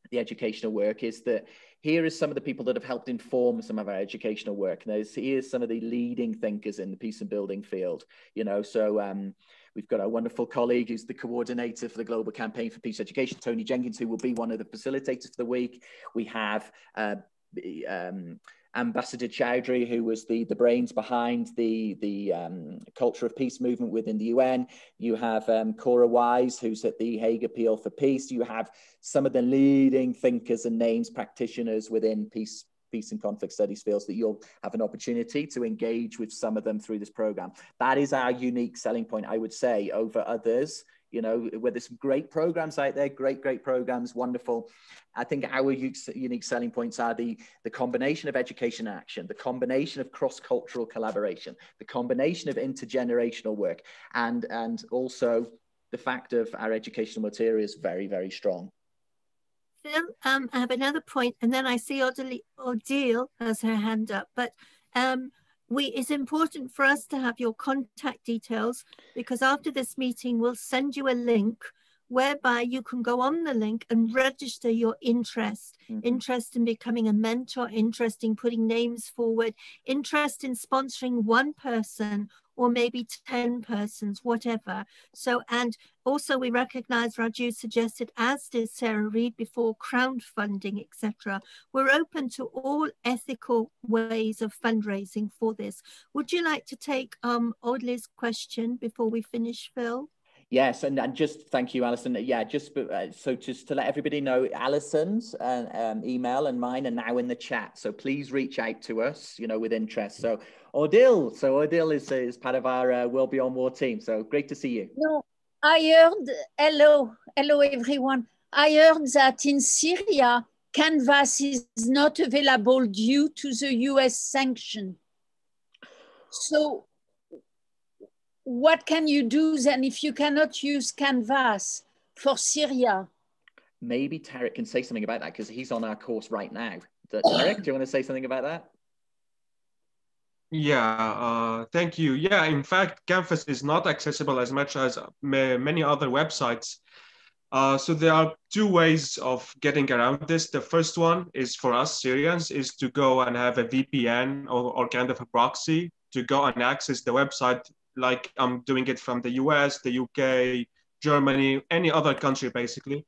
the educational work is that here is some of the people that have helped inform some of our educational work. And here's some of the leading thinkers in the peace and building field, you know, so um, we've got our wonderful colleague who's the coordinator for the Global Campaign for Peace Education, Tony Jenkins, who will be one of the facilitators for the week. We have uh, um, Ambassador Chowdhury, who was the, the brains behind the, the um, culture of peace movement within the UN. You have um, Cora Weiss, who's at the Hague Appeal for Peace. You have some of the leading thinkers and names practitioners within peace, peace and conflict studies fields that you'll have an opportunity to engage with some of them through this program. That is our unique selling point, I would say, over others you know, where there's some great programs out there, great, great programs, wonderful. I think our unique selling points are the, the combination of education action, the combination of cross-cultural collaboration, the combination of intergenerational work, and, and also the fact of our educational material is very, very strong. Phil, um, I have another point, and then I see Odile has her hand up, but um, we it's important for us to have your contact details because after this meeting we'll send you a link whereby you can go on the link and register your interest mm-hmm. interest in becoming a mentor interest in putting names forward interest in sponsoring one person or maybe 10 persons, whatever. So, and also we recognize Raju suggested, as did Sarah Reed before, crowdfunding, etc. We're open to all ethical ways of fundraising for this. Would you like to take um, Odile's question before we finish, Phil? Yes, and, and just thank you, Alison. Yeah, just uh, so just to let everybody know, Alison's uh, um, email and mine are now in the chat. So please reach out to us, you know, with interest. So Odile, so Odile is, is part of our uh, World Beyond War team. So great to see you. No, I heard, hello, hello everyone. I heard that in Syria, Canvas is not available due to the US sanction. So what can you do then if you cannot use Canvas for Syria? Maybe Tarek can say something about that because he's on our course right now. Tarek, do you want to say something about that? Yeah, uh, thank you. Yeah, in fact, Canvas is not accessible as much as many other websites. Uh, so there are two ways of getting around this. The first one is for us Syrians is to go and have a VPN or, or kind of a proxy to go and access the website like I'm doing it from the US, the UK, Germany, any other country basically.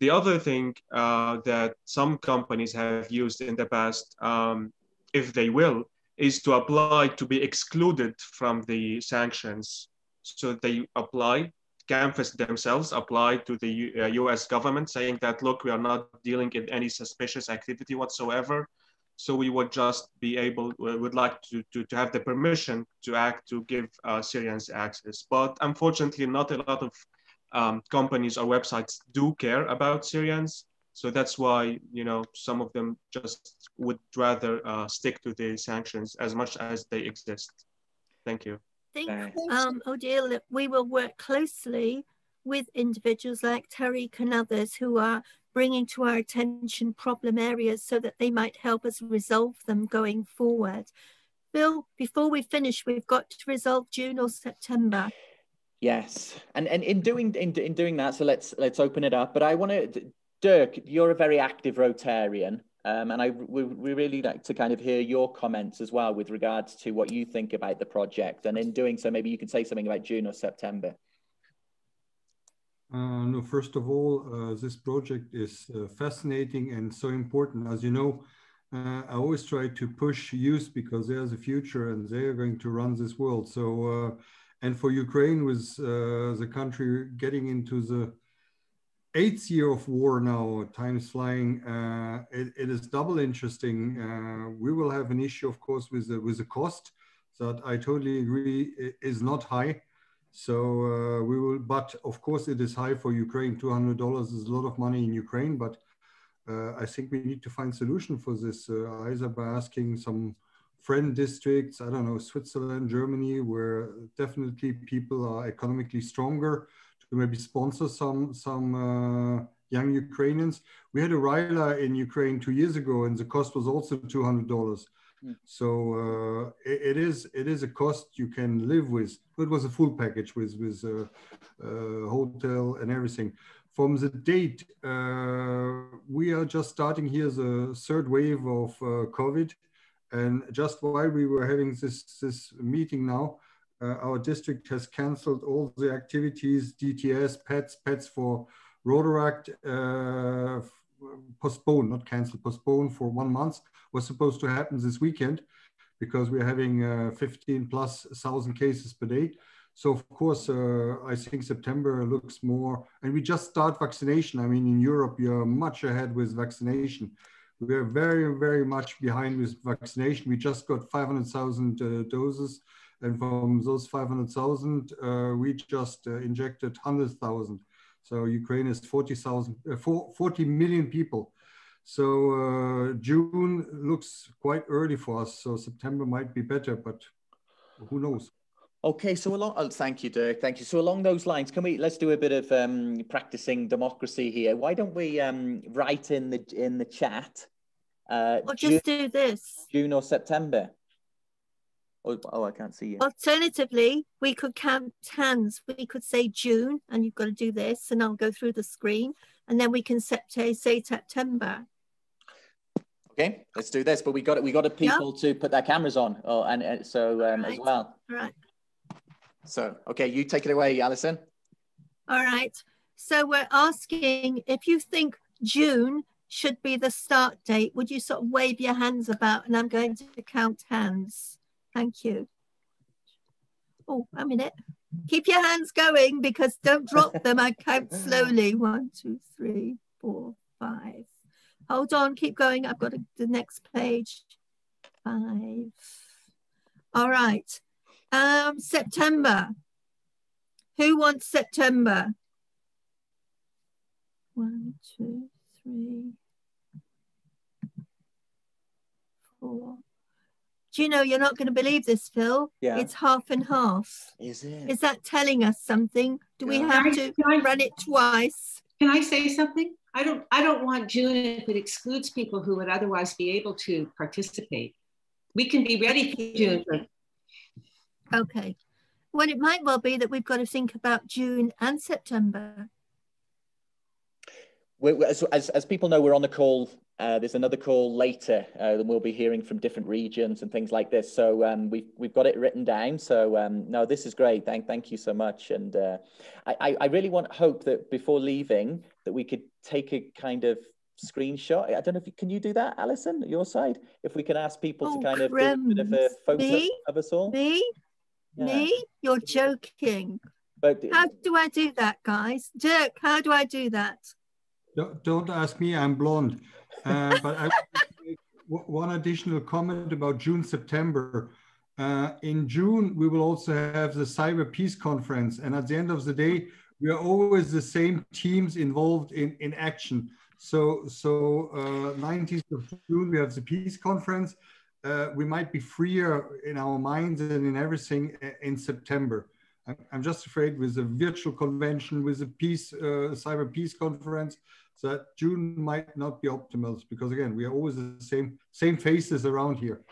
The other thing uh, that some companies have used in the past, um, if they will, is to apply to be excluded from the sanctions. So they apply, Canvas themselves apply to the U uh, US government saying that, look, we are not dealing in any suspicious activity whatsoever. So we would just be able, would like to, to, to have the permission to act to give uh, Syrians access. But unfortunately, not a lot of um, companies or websites do care about Syrians. So that's why you know some of them just would rather uh, stick to the sanctions as much as they exist. Thank you. think, um, Odile, we will work closely with individuals like Tarek and others who are bringing to our attention problem areas so that they might help us resolve them going forward. Bill, before we finish, we've got to resolve June or September. Yes, and and in doing in, in doing that, so let's let's open it up. But I want to, Dirk, you're a very active Rotarian, um, and I we, we really like to kind of hear your comments as well with regards to what you think about the project. And in doing so, maybe you can say something about June or September. Uh, no, first of all, uh, this project is uh, fascinating and so important. As you know, uh, I always try to push youth because they're the future and they are going to run this world. So, uh, and for Ukraine, with uh, the country getting into the eighth year of war now, time is flying, it, it is double interesting. we will have an issue, of course, with the, with the cost that I totally agree is not high. So uh, we will, but of course it is high for Ukraine. $200 is a lot of money in Ukraine, but uh, I think we need to find solution for this, uh, either by asking some friend districts, I don't know, Switzerland, Germany, where definitely people are economically stronger to maybe sponsor some, some uh, young Ukrainians. We had a RYLA in Ukraine two years ago and the cost was also $200. So uh, it, it is it is a cost you can live with. It was a full package with with uh, uh, hotel and everything. From the date, uh, we are just starting here the third wave of COVID, and just while we were having this this meeting now, our district has cancelled all the activities, DTS, pets, pets for Rotaract, postponed, not cancelled, postponed for one month was supposed to happen this weekend because we're having uh, 15 plus thousand cases per day. So of course, uh, I think September looks more, and we just start vaccination. I mean, in Europe, you're much ahead with vaccination. We are very, very much behind with vaccination. We just got 500,000 uh, doses. And from those 500,000, uh, we just uh, injected 100,000. So Ukraine is 40,000, uh, 40 million people. So uh, June looks quite early for us. So September might be better, but who knows? Okay, so along, oh, thank you, Dirk. Thank you. So along those lines, can we let's do a bit of um, practicing democracy here. Why don't we um, write in the in the chat? Uh, or just June, do this. June or September. Oh, oh, I can't see you. Alternatively, we could count hands. We could say June, and you've got to do this, and I'll go through the screen, and then we can say September. Okay, let's do this. But we got it. We got people to put their cameras on, oh, and, and so um, right. as well. Right. So, okay, you take it away, Alison. All right. So we're asking if you think June should be the start date. Would you sort of wave your hands about, and I'm going to count hands. Thank you. Oh, a minute. Keep your hands going because don't drop them. I count slowly. One, two, three, four, five. Hold on, keep going. I've got the next page. Five. All right. Um, September. Who wants September? One, two, three, four, do you know, you're not going to believe this, Phil. Yeah. It's half and half. Is it? Is that telling us something? Do yeah. we have to I, run it twice? Can I say something? I don't I don't want June if it excludes people who would otherwise be able to participate. We can be ready for June. Okay. Well, it might well be that we've got to think about June and September. As, as, as people know, we're on the call uh, there's another call later, uh, and we'll be hearing from different regions and things like this. So um, we've we've got it written down. So um, no, this is great. Thank thank you so much. And uh, I I really want to hope that before leaving that we could take a kind of screenshot. I don't know if you, can you do that, Alison, your side. If we can ask people oh, to kind of do a bit of a photo Me? of us all. Me, yeah. me, you're joking. But how do I do that, guys? Dirk, how do I do that? Don't ask me. I'm blonde. Uh, but I, one additional comment about June, September. Uh, in June, we will also have the Cyber Peace Conference. And at the end of the day, we are always the same teams involved in, in action. So, so uh, 19th of June, we have the peace conference. Uh, we might be freer in our minds and in everything uh, in September. I'm, I'm just afraid with the virtual convention, with the peace, uh, cyber peace conference, that June might not be optimal because again, we are always the same, same faces around here.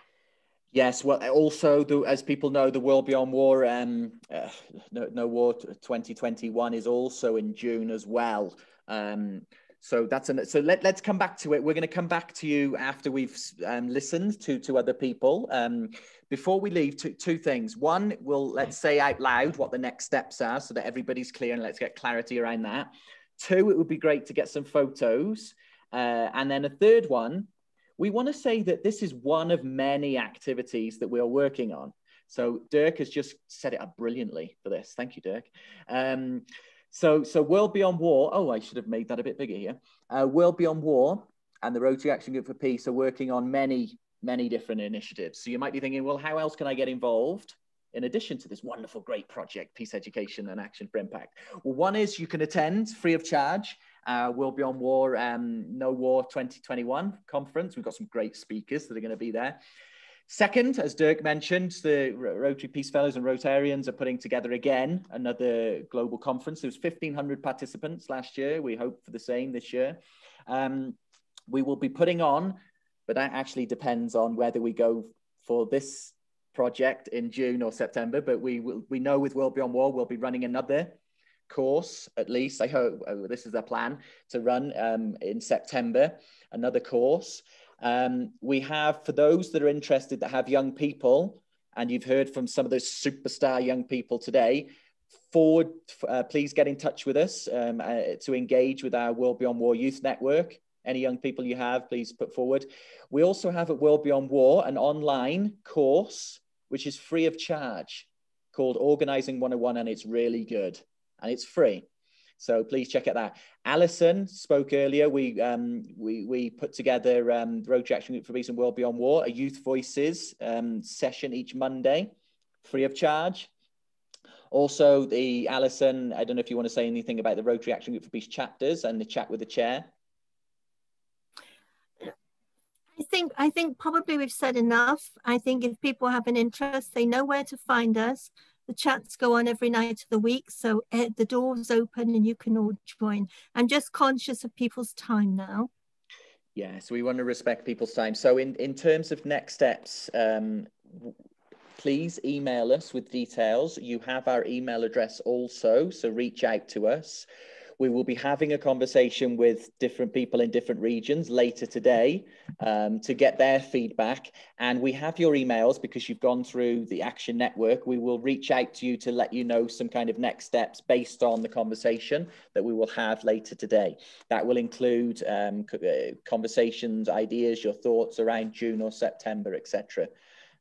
Yes, well, also, the, as people know, the World Beyond War, um, uh, no, no, War 2021 is also in June as well. Um, so that's an, so let, let's come back to it. We're going to come back to you after we've um, listened to, to other people. Um, before we leave, two, two things. One, we'll let's say out loud what the next steps are so that everybody's clear and let's get clarity around that. Two, it would be great to get some photos. Uh, and then a third one, we want to say that this is one of many activities that we are working on. So Dirk has just set it up brilliantly for this. Thank you, Dirk. Um, so, so World Beyond War. Oh, I should have made that a bit bigger here. Uh, World Beyond War and the Rotary Action Group for Peace are working on many, many different initiatives. So you might be thinking, well, how else can I get involved? In addition to this wonderful, great project, Peace Education and Action for Impact? Well, one is you can attend free of charge uh, World Beyond War, um, No War 2021 conference. We've got some great speakers that are going to be there. Second, as Dirk mentioned, the Rotary Peace Fellows and Rotarians are putting together again another global conference. There was 1,500 participants last year. We hope for the same this year. Um, we will be putting on, but that actually depends on whether we go for this project in June or September. But we will, we know with World Beyond War, we'll be running another course, at least. I hope uh, this is the plan to run um, in September, another course. Um, we have, for those that are interested that have young people, and you've heard from some of those superstar young people today, forward, uh, please get in touch with us um, uh, to engage with our World Beyond War Youth Network. Any young people you have, please put forward. We also have at World Beyond War an online course, which is free of charge, called Organizing 101, and it's really good and it's free. So please check out that. Alison spoke earlier. We um, we we put together um, the Rotary Action Group for Peace and World Beyond War, a Youth Voices um, session each Monday, free of charge. Also, the Alison, I don't know if you want to say anything about the Rotary Action Group for Peace chapters and the chat with the chair. I think I think probably we've said enough. I think if people have an interest, they know where to find us. The chats go on every night of the week, so uh, the door's open and you can all join. I'm just conscious of people's time now. Yeah, so we want to respect people's time. So in, in terms of next steps, um, please email us with details. You have our email address also, so reach out to us. We will be having a conversation with different people in different regions later today um, to get their feedback. And we have your emails because you've gone through the Action Network. We will reach out to you to let you know some kind of next steps based on the conversation that we will have later today. That will include um, uh, conversations, ideas, your thoughts around June or September, etc.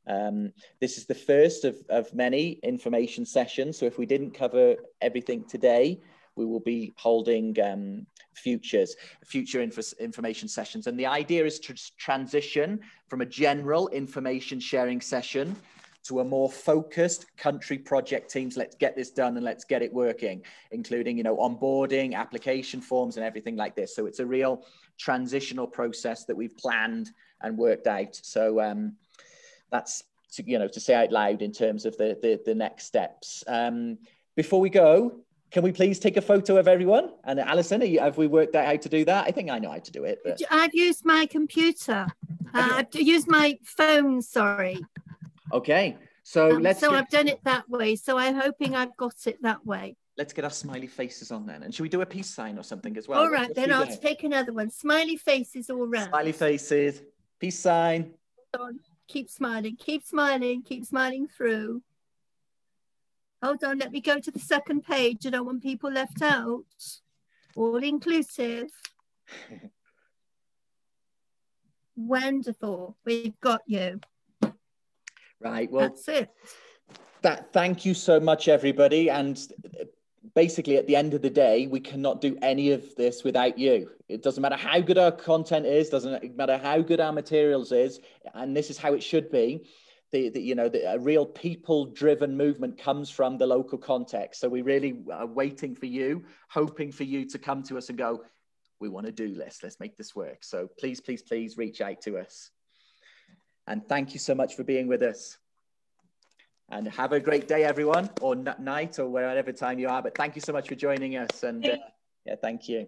Um, this is the first of, of many information sessions. So if we didn't cover everything today, we will be holding um, futures, future inf information sessions. And the idea is to transition from a general information sharing session to a more focused country project teams. Let's get this done and let's get it working, including, you know, onboarding, application forms and everything like this. So it's a real transitional process that we've planned and worked out. So um, that's, to, you know, to say out loud in terms of the, the, the next steps. Um, before we go, can we please take a photo of everyone? And Alison, you, have we worked out how to do that? I think I know how to do it. But... I've used my computer. Uh, I've used my phone, sorry. Okay, so um, let's... So get... I've done it that way. So I'm hoping I've got it that way. Let's get our smiley faces on then. And should we do a peace sign or something as well? All right, then I'll take another one. Smiley faces all around. Smiley faces, peace sign. Keep smiling, keep smiling, keep smiling through. Hold on, let me go to the second page. I don't want people left out. All inclusive. Wonderful. We've got you. Right. Well, that's it. That thank you so much, everybody. And basically, at the end of the day, we cannot do any of this without you. It doesn't matter how good our content is, doesn't matter how good our materials is, and this is how it should be the, the, you know the, a real people driven movement comes from the local context so we really are waiting for you hoping for you to come to us and go we want to do this. Let's make this work. So please, please, please reach out to us. And thank you so much for being with us. And have a great day, everyone, or night, or wherever time you are. But thank you so much for joining us. And uh, yeah, thank you.